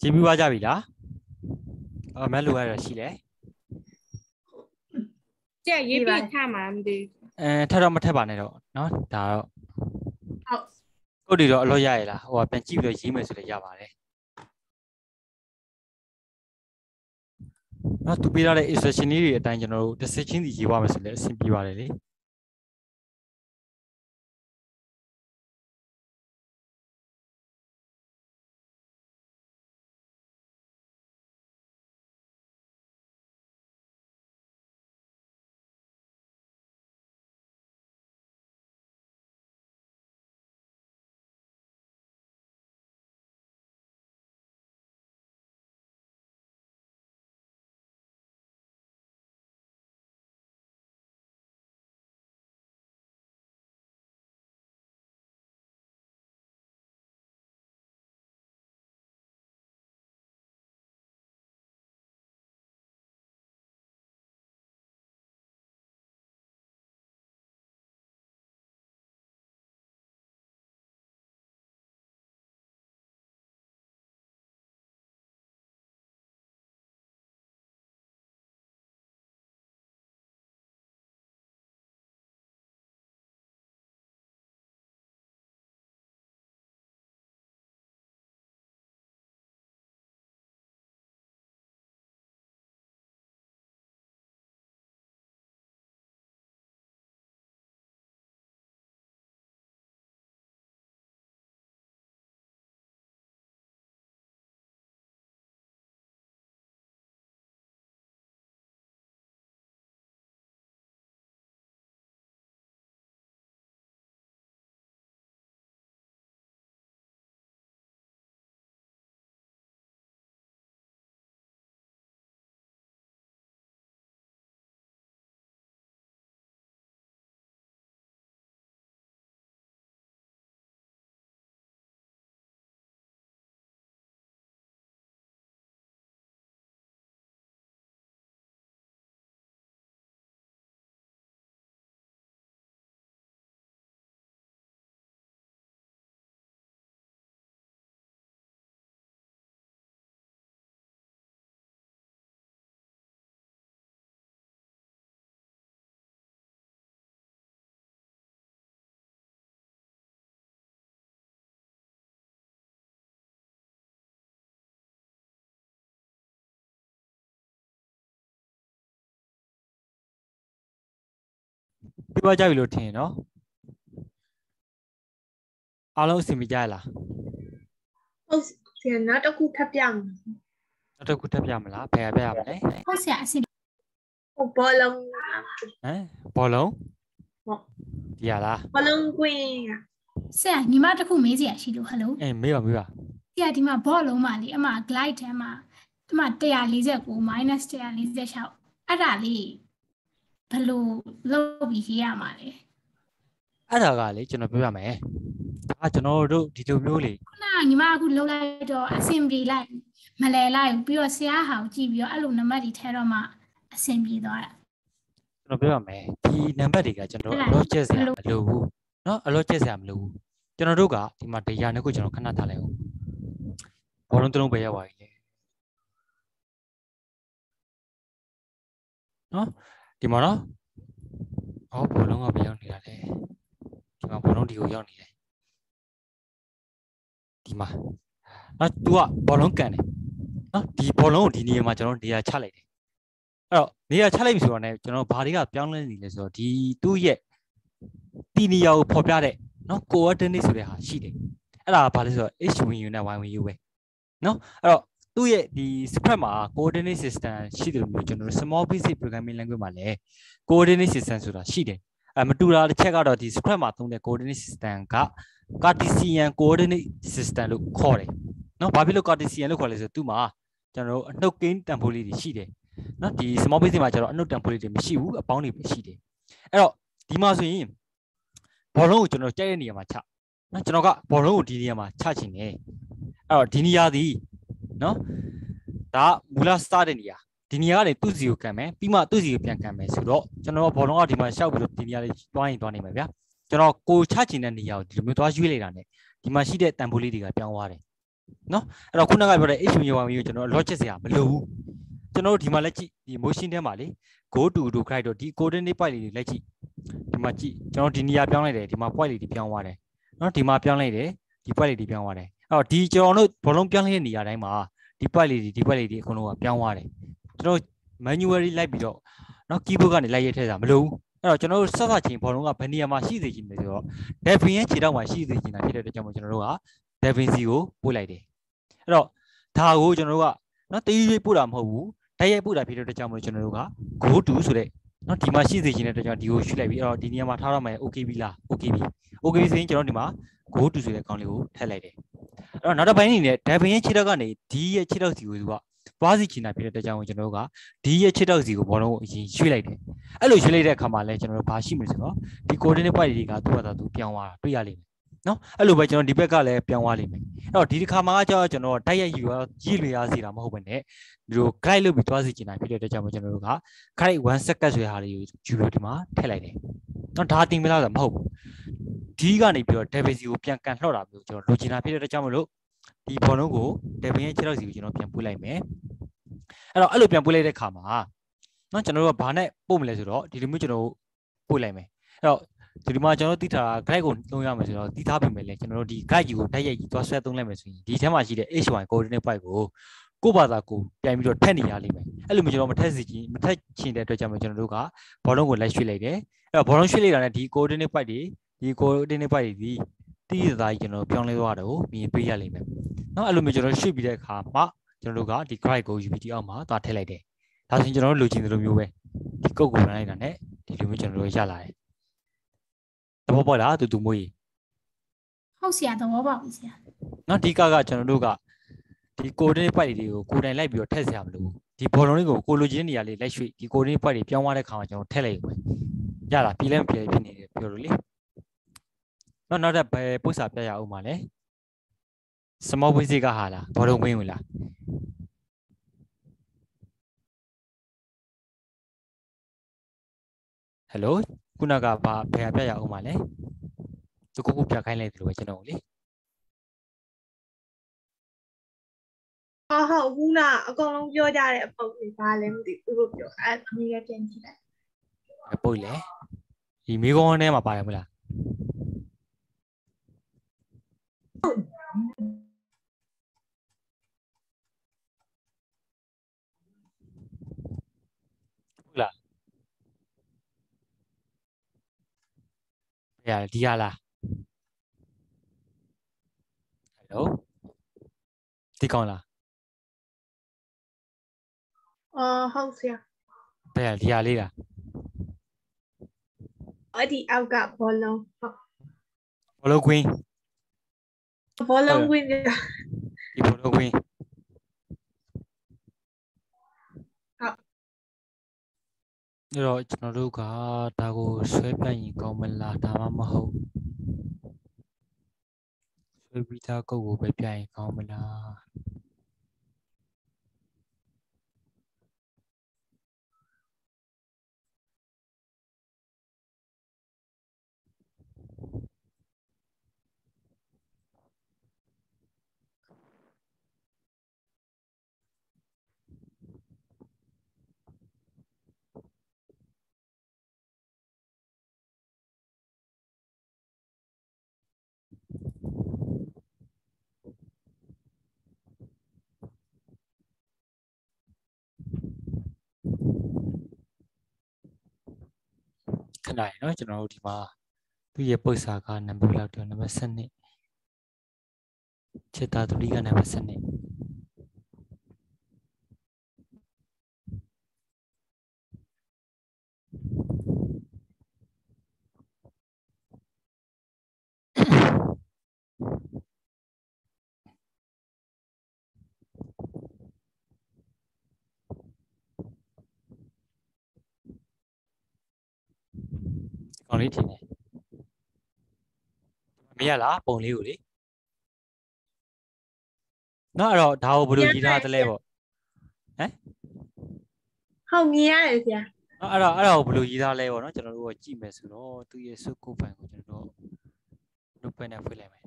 ကြည့်ပြီးသွားကြပြီလားအော်မဲလိုရတာရှိလေ ဆရာရေးပြထားမှာမသိဘူး အဲထပ်တော့မထက်ပါနဲ့တော့เนาะဒါတော့ ဟုတ် ကိုတီတော့အလို့ရရလားဟိုကပြန်ကြည့်ပြီးတော့ရေးမယ်ဆိုလည်းရပါတယ်နော်သူပေးထားတဲ့ instruction လေးတွေအတိုင်းကျွန်တော်တို့တစ်စက်ချင်းစီရေးပါမယ်ဆိုလည်းအဆင်ပြေပါတယ်လေ ပြပါကြပြီလို့ထင်ရင်နော်အားလုံးအဆင်ပြေကြရလားဟုတ်ဆရာနောက်တစ်ခုထပ်ပြမယ်နောက်တစ်ခုထပ်ပြမလားဘယ်ပြရမလဲဟုတ်ဆရာအဆင်ပြေဟုတ်ဘောလုံးဟမ်ဘောလုံးဟုတ်ဒီရလားဘောလုံးကွင်းကဆရာညီမတစ်ခုမေးစရာရှိလို့ဟယ်လိုအေးမေးပါမေးပါဆရာဒီမှာဘောလုံးမှာလေအမ glide ထဲမှာဒီမှာ149 minus 146အဲ့ဒါလေး ဘယ်လိုလုပ်ပြီးရေးရမှာလဲ အဲ့ဒါကလေကျွန်တော်ပြောပြမယ်ဒါကကျွန်တော်တို့ဒီလိုမျိုးလေ ခုနကညီမအခုလုံးလိုက်တော့အဆင်ပြေလိုက်မလဲလိုက်ဘူးပြီးတော့ဆရာဟာကိုကြည့်ပြီးတော့အဲ့လိုနံပါတ်တွေထဲတော့မှအဆင်ပြေသွားတာ ကျွန်တော်ပြောပြမယ်ဒီနံပါတ်တွေကကျွန်တော် ဟုတ်လား အလော့ချက်စရာ ဘယ်လို မလိုဘူးเนาะအလော့ချက်စရာမလိုဘူးကျွန်တော်တို့ကဒီမှာတရားနှစ်ခုကျွန်တော်ခဏထားလိုက်အောင်ဘောလုံးတစ်လုံးပဲရောက်ပါပြီလေเนาะ ဒီမှာနော်အော်ဘောလုံးကမရောက်နေတာလေဒီမှာဘောလုံးဒီကိုရောက်နေတယ်ဒီမှာနော် तू ကဘောလုံးကန်တယ်နော်ဒီဘောလုံးကိုဒီနေရာမှာကျွန်တော်နေရာချလိုက်တယ်အဲ့တော့နေရာချလိုက်ပြီဆိုတော့ねကျွန်တော်ဘာတွေကပြောင်းလဲနေလဲဆိုတော့ဒီသူ့ရဲ့တီနီယာကိုဖော်ပြတဲ့နော် coordinate ဆိုတဲ့ဟာရှိတယ်အဲ့ဒါကဘာလဲဆိုတော့ h1u နဲ့ y1u ပဲနော်အဲ့တော့ သူ့ရဲ့ဒီ script မှာ coordinate system ရှိတယ်လို့မျိုးကျွန်တော်တို့ small basic programming language မှာလည်း coordinate system ဆိုတာရှိတယ်အဲမတူတာတစ်ချက်ကတော့ဒီ script မှာသုံးတဲ့ coordinate system က Cartesian coordinate system လို့ခေါ်တယ်နော်ဘာဖြစ်လို့ Cartesian လို့ခေါ်လဲဆိုတော့သူ့မှာကျွန်တော်တို့အနှုတ်ကိန်းတန်ဖိုးလေးတွေရှိတယ်နော်ဒီ small basic မှာကျတော့အနှုတ်တန်ဖိုးလေးတွေမရှိဘူးအပေါင်းတွေပဲရှိတယ်အဲ့တော့ဒီမှာဆိုရင်ဘောလုံးကိုကျွန်တော်ကြိုက်တဲ့နေရာမှာချနော်ကျွန်တော်ကဘောလုံးကိုဒီနေရာမှာချချင်တယ်အဲ့တော့ဒီနေရာသည် နော်ဒါကမူလစတဲ့နေရာဒီနေရာကနေသူ့စီကိုကန်မယ်ပြီးမှသူ့စီကိုပြန်ကန်မယ်ဆိုတော့ကျွန်တော်ကဘောလုံးကဒီမှာရှောက်ပြီးတော့ဒီနေရာလေးတွားရင်တွားနေမယ်ဗျာကျွန်တော်ကိုချချင်တဲ့နေရာကိုဒီလိုမျိုးသွားရွေးလိုက်တာ ਨੇ ဒီမှာရှိတဲ့တန်ဖိုးလေးတွေကပြောင်းသွားတယ်နော်အဲ့တော့ခုနကပြောတဲ့ HMU1 ကိုကျွန်တော် logic စရာမလိုဘူးကျွန်တော်တို့ဒီမှာလက်ကြည့်ဒီ motion ထဲမှာလေ go to to guide တော့ဒီ coordinate point လေးတွေလက်ကြည့်ဒီမှာကြည့်ကျွန်တော်ဒီနေရာပြောင်းလိုက်တယ်ဒီမှာ point လေးတွေပြောင်းသွားတယ်နော်ဒီမှာပြောင်းလိုက်တယ်ဒီ point လေးတွေပြောင်းသွားတယ်အဲ့ တော့ဒီကျွန်တော်တို့ဘောလုံးပြောင်းလိုက်တဲ့နေရာတိုင်းမှာဒီ point လေးတွေဒီ point လေးတွေအကုန်လုံးကပြောင်းသွားတယ်ကျွန်တော် manually လိုက်ပြီးတော့နော် keyboard ကနေလိုက်ရထည့်တာမလိုဘူးအဲ့တော့ကျွန်တော်တို့ဆက်ဆက်ချင်းဘောလုံးကဘယ်နေရာမှာရှိစေချင်လဲဆိုတော့ Devin ရဲ့ခြေထောက်မှာရှိစေချင်တာဖြစ်တဲ့အတွက်ကြောင့်မို့ကျွန်တော်တို့က Devin C ကိုပို့လိုက်တယ်အဲ့တော့ဒါကိုကျွန်တော်တို့ကနော်တေးရွေးပို့တာမဟုတ်ဘူးတိုက်ရိုက်ပို့တာဖြစ်တဲ့အတွက်ကြောင့်မို့ကျွန်တော်တို့က go to ဆိုတဲ့ နော်ဒီမှာရှိစေချင်တဲ့အတွက်ကြောင့်ဒီကိုရွှေ့လိုက်ပြီးအဲ့တော့ဒီနေရာမှာထားရမယ် okay ပြီလား okay ပြီ okay ပြီဆိုရင်ကျွန်တော်ဒီမှာ go to ဆိုတဲ့ကောင်းလေးကိုထည့်လိုက်တယ်အဲ့တော့နောက်တစ်ပိုင်းအနေနဲ့ Devin ရဲ့ခြေထောက်ကနေဒီရဲ့ခြေထောက်စီကိုသူကပွားစီချင်တာဖြစ်တဲ့အတွက်ကြောင့်ကျွန်တော်တို့ကဒီရဲ့ခြေထောက်စီကိုဘောလုံးကိုအရင်ရွှေ့လိုက်တယ်အဲ့လိုရွှေ့လိုက်တဲ့အခါမှာလဲကျွန်တော်တို့ဘာရှိမလဲဆိုတော့ဒီ coordinate point တွေကသူ့ဘာသာသူပြောင်းသွားတာတွေ့ရလိမ့်မယ် နော်အဲ့လိုပဲကျွန်တော်ဒီဘက်ကလည်းပြောင်းသွားလိမ့်မယ်အဲ့တော့ဒီတစ်ခါမှာကျတော့ကျွန်တော်တိုက်ရိုက်ယူရရည်လွေရစီတာမဟုတ်ဘဲနဲ့ဒီလို guide လုပ်ပြီးသွားစီချင်တာဖြစ်တဲ့အတွက်ကြောင့်ကျွန်တော်တို့က guide 1 second ဆိုတဲ့ဟာလေးကိုယူလို့ဒီမှာထည့်လိုက်တယ်နော်ဒါတင်မလားဆိုမဟုတ်ဘူးဒီကနေပြီးတော့ devil စီကိုပြန်ကန်လှော့တာမျိုးကျွန်တော်လိုချင်တာဖြစ်တဲ့အတွက်ကြောင့်မလို့ဒီဘောလုံးကို devil ရဲ့ခြေထောက်စီကိုကျွန်တော်ပြန်ပွေးလိုက်မယ်အဲ့တော့အဲ့လိုပြန်ပွေးလိုက်တဲ့ခါမှာနော်ကျွန်တော်တို့ကဘာနဲ့ပို့မလဲဆိုတော့ဒီလိုမျိုးကျွန်တော်ပို့လိုက်မယ်အဲ့တော့ ဒီမှာကျွန်တော်တို့သိထားတာ guide ကိုသုံးရမယ်ဆိုတော့သိထားပြီမယ်လေကျွန်တော်တို့ဒီ guide ကြီးကိုတိုက်ရိုက်ကြီးသွားဆွဲသုံးလိုက်မယ်ဆိုရင်ဒီထဲမှာရှိတဲ့ hy coordinate point ကိုကိုယ့်ဘာသာကိုပြန်ပြီးတော့ထက်နေရလိမ့်မယ်အဲ့လိုမျိုးကျွန်တော်မထက်စီချင်းမထက်ချင်တဲ့အတွက်ကြောင့်ကျွန်တော်တို့ကဘောလုံးကိုလိုက်ရွှေ့လိုက်တယ်အဲ့တော့ဘောလုံးရွှေ့လိုက်တာနဲ့ဒီ coordinate point တွေဒီ coordinate point တွေဒီတိတိသားကြီးကျွန်တော်ပြောင်းလဲသွားတာကိုမြင်ပေးရလိမ့်မယ်နော်အဲ့လိုမျိုးကျွန်တော်ရွှေ့ပြီးတဲ့အခါမှာကျွန်တော်တို့ကဒီ guide ကို UBT အောက်မှာသွားထည့်လိုက်တယ်ဒါဆိုရင်ကျွန်တော်တို့လိုချင်တဲ့လိုမျိုးပဲဒီကုတ်ကိုပြန်လိုက်တာနဲ့ဒီလိုမျိုးကျွန်တော်တို့ရလာတယ် သဘောပေါက်လားတူတူမွေးဟုတ်ဆရာသဘောပေါက်ပြီဆရာနော်ဒီကကကျွန်တော်တို့ကဒီ coordinate point တွေကိုကိုယ်တိုင်လိုက်ပြီးတော့ထည့်စရာမလိုဘူးဒီဘောလုံးလေးကိုကိုလိုချင်တဲ့နေရာလေးလိုက်ရွှေ့ဒီ coordinate point တွေပြောင်းသွားတဲ့ခါမှာကျွန်တော်ထည့်လိုက်ရုံပဲရလားပြီးလဲမပြီးလဲဖြစ်နေတယ်ပြောလို့လေနော်နောက်တစ်ဘယ်ပု္ပ္ပစာပြရအောင်ပါလဲ small basic ကဟာလားဘောလုံးဝင်းဝင်လားဟယ်လို ခုနကဘာဘယ်ပြရအောင်ပါလဲတကူကူပြခိုင်းလိုက်တယ်လို့ပဲကျွန်တော်ကိုလေဟာဟုတ်ခုနအကောင်လုံးပြောကြတဲ့အပုတ်လေးဘာလဲမသိဘူးသူတို့ပြောအဲ့အမေကပြန်ကြည့်လိုက်ပုတ်လေဒီမိကုန်းထဲမှာပါတယ်မလားဟုတ်လား ရဒီရလားဟယ်လိုဒီကောင်းလားအော်ဟုတ်ဆရာဘယ်ရဒီရလေးလားအဲ့ အောက်ကဘောလုံးဟုတ်ဘောလုံးကွင်းဘောလုံးဝင်ကြဒီဘောလုံးကွင်းဟုတ်အဲ့တော့ကျွန်တော်တို့ကဒါကိုဆွဲပြတ်ရင်ကောင်းမလားဒါမှမဟုတ်ဆွဲပြီးသားကုတ်ကိုပဲပြတ်ရင်ကောင်းမလား ခဏရယ်နော်ကျွန်တော်တို့ဒီမှာသူ့ရဲ့ပု္ပ္ပစာကနံပါတ်လောက်တော့နံပါတ်7ချက်သားသူကနံပါတ်7 တော်လေးထင်တယ်မရလားပုံလေးကိုလေနော်အဲ့တော့ဒါကိုဘယ်လိုရည်ထားသလဲပေါ့ဟမ်ဟုတ်မြင်ရတယ်ဆရာအဲ့တော့အဲ့ဒါကိုဘယ်လိုရည်သားလဲပေါ့နော်ကျွန်တော်တို့ကကြည့်မယ်ဆိုတော့သူရဲ့စုကုပိုင်ကိုကျွန်တော်တို့ notepad နဲ့ဖွင့်လိုက်မယ်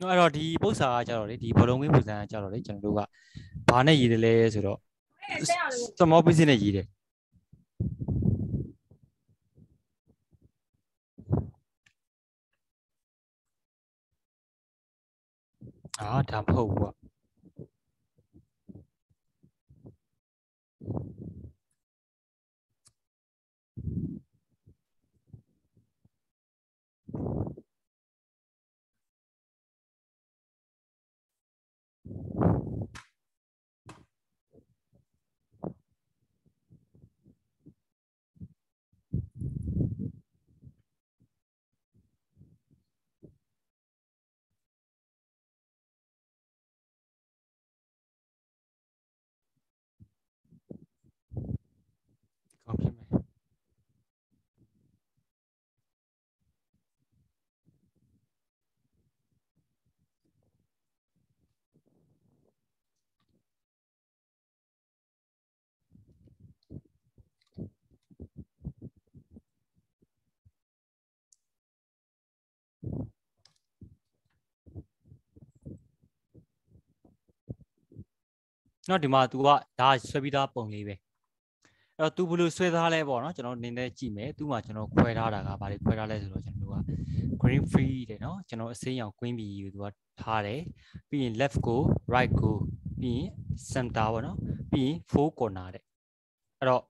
အဲ့တော့ဒီပု္ပ္ပာကကြတော့လေဒီဘောလုံးဝင်းပုံစံကကြတော့လေကျွန်တော်တို့ကဘာနဲ့ရည်တယ်လဲဆိုတော့ small business နဲ့ရည်တယ်အာဒါမဟုတ်ဘူးอ่ะကော နော်ဒီမှာ तू ကဒါဆွဲပြီးသားပုံလေးပဲအဲ့တော့ तू ဘယ်လိုဆွဲသားလဲပေါ့နော်ကျွန်တော်နင်းနေကြည့်မယ်သူ့မှာကျွန်တော်ခွဲထားတာကဘာတွေခွဲထားလဲဆိုတော့ကျွန်တော်တို့က green free တဲ့နော်ကျွန်တော်အစိမ်းရောင် queen bee ကို तू ကထားတယ်ပြီးရင် left ကို right ကိုပြီးရင် center ပေါ့နော်ပြီးရင် four corner တဲ့အဲ့တော့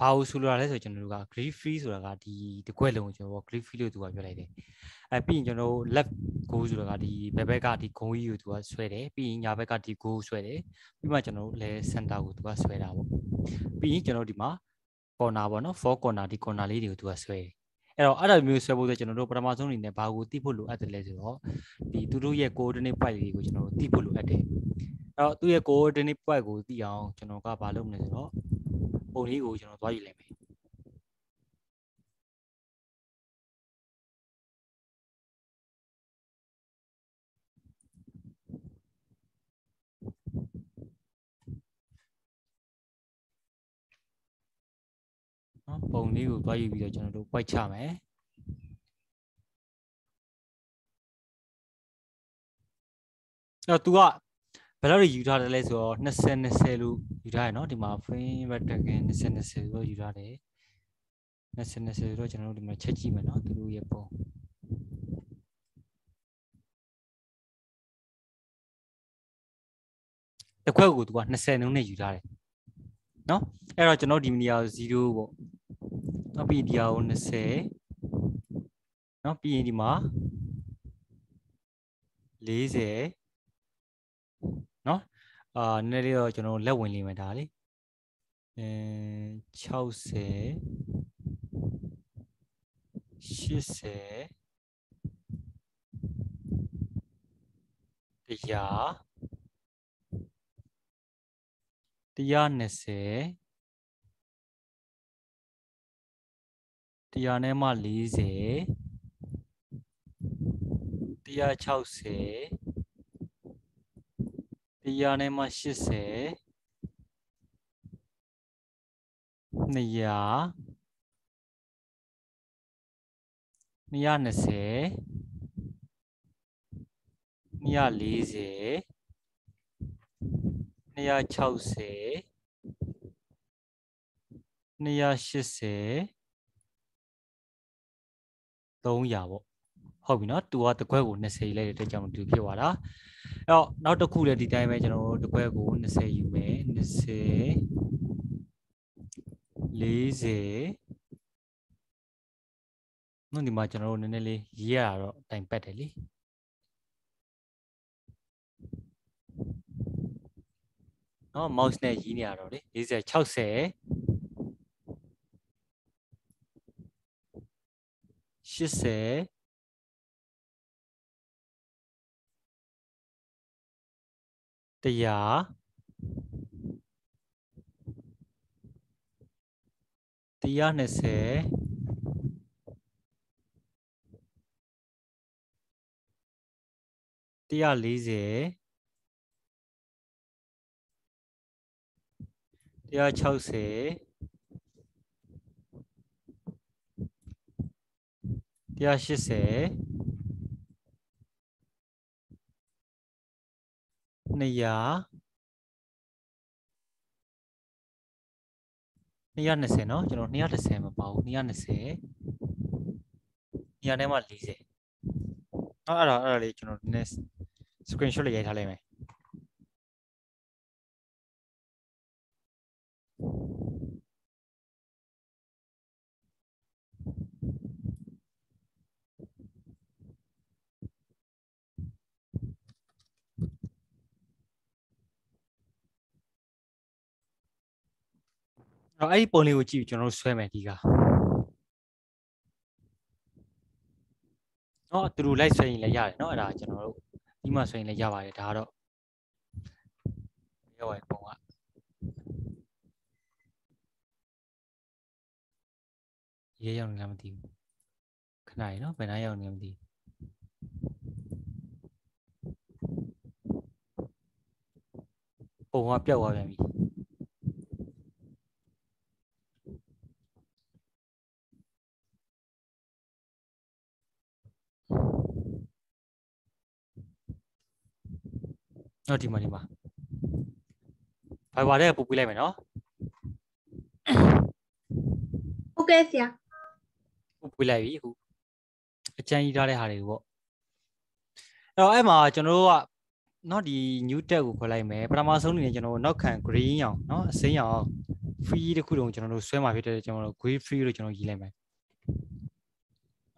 ဘာလို့ဆိုလိုတာလဲဆိုကျွန်တော်တို့က green free ဆိုတာကဒီတကွက်လုံးကိုကျွန်တော်တို့ green free လို့သူကပြောလိုက်တယ်အဲပြီးရင်ကျွန်တော်တို့ left goal ဆိုတာကဒီဘက်ဘက်ကဒီဂုံးကြီးကိုသူကဆွဲတယ်ပြီးရင်ညာဘက်ကဒီ goal ဆွဲတယ်ပြီးမှကျွန်တော်တို့လဲ center ကိုသူကဆွဲတာပေါ့ပြီးရင်ကျွန်တော်တို့ဒီမှာ corner ပေါ့နော်4 corner ဒီ corner လေးတွေကိုသူကဆွဲတယ်ဲ့တော့အဲ့လိုမျိုးဆွဲဖို့ဆိုကျွန်တော်တို့ပထမဆုံးအနေနဲ့ဘာကိုသိဖို့လိုအပ်တယ်လဲဆိုတော့ဒီသူတို့ရဲ့ coordinate point တွေကိုကျွန်တော်တို့သိဖို့လိုအပ်တယ်။အဲ့တော့သူ့ရဲ့ coordinate point ကိုသိအောင်ကျွန်တော်ကဘာလုပ်မလဲဆိုတော့ ပုံလေးကိုကျွန်တော်သွားယူလိုက်မယ်နော်ပုံလေးကိုသွားယူပြီးတော့ကျွန်တော်တို့ point ချမယ်အဲ့တော့ तू က ဘယ်လောက်တွေယူထားတယ်လဲဆိုတော့20 20လို့ယူထားရနော်ဒီမှာ frame rectangle 20 20လို့ယူထားတယ်20 20ဆိုတော့ကျွန်တော်တို့ဒီမှာချက်ကြည့်မယ်နော်သူတို့ရဲ့ပုံတစ်ခွက်ကို तू က20နှုန်းနဲ့ယူထားတယ်နော်အဲ့တော့ကျွန်တော်ဒီနေရာကို0ပေါ့နောက်ပြီးဒီဟာကို20နော်ပြီးရင်ဒီမှာ40 နော်အာနည်းနည်းလေးတော့ကျွန်တော်လက်ဝင်လိမ့်မယ်ဒါလေအဲ60 80တရားတရား20တရားနဲ့မှ40တရား60 တရားနဲ့မှ80 200 220 240 260 280 300ပေါ့ဟုတ်ပြီနော်သူကတကွက်ကို20လိုက်တဲ့အတွက်ကြောင့်သူဖြစ်သွားတာ အဲ့တော့နောက်တစ်ခုလည်းဒီတိုင်းပဲကျွန်တော်တို့တကွက်ကို20ယူမယ်20 40နော်ဒီမှာကျွန်တော်တို့နည်းနည်းလေးရေးရတာတော့တိုင်ပတ်တယ်လေနော် mouse နဲ့ရေးနေရတော့လေ40 60 80 တရားတရား20တရား40တရား60တရား80 200 220เนาะကျွန်တော်210မပါဘူး220 200ထဲမှာ40เนาะအဲ့တော့အဲ့ဒါလေးကျွန်တော်နည်းနည်း screenshot လေးရိုက်ထားလိုက်မယ် တော့အဲ့ဒီပုံလေးကိုကြည့်ပြီးကျွန်တော်တို့ဆွဲမယ်ဒီကเนาะသူတို့လိုက်ဆွဲရင်လည်းရတယ်เนาะအဲ့ဒါကျွန်တော်တို့ဒီမှာဆွဲရင်လည်းရပါတယ်ဒါကတော့ရောက်ရပုံကရေးရောက်နေလားမသိဘူးခဏရေเนาะဘယ်နှရောက်နေလဲမသိဘူးပုံကပျောက်သွားပြန်ပြီ တော့ဒီမှာဒီမှာဘိုင်ဘာတဲ့ပို့ပေးလိုက်မယ်နော်ဟုတ်ကဲ့ဆရာပို့ပေးလိုက်ပြီအခုအကျန်းကြီးထားတဲ့ဟာတွေပေါ့အဲ့တော့အဲ့မှာကျွန်တော်တို့ကနော်ဒီ new tab ကိုခွဲလိုက်မယ်ပထမဆုံးအနေနဲ့ကျွန်တော်တို့နောက်ခံ green ရောင်နော်အစိမ်းရောင် free တခုတုံးကျွန်တော်တို့ဆွဲမှာဖြစ်တဲ့ကျွန်တော်တို့ green free လို့ကျွန်တော်ရေးလိုက်မယ်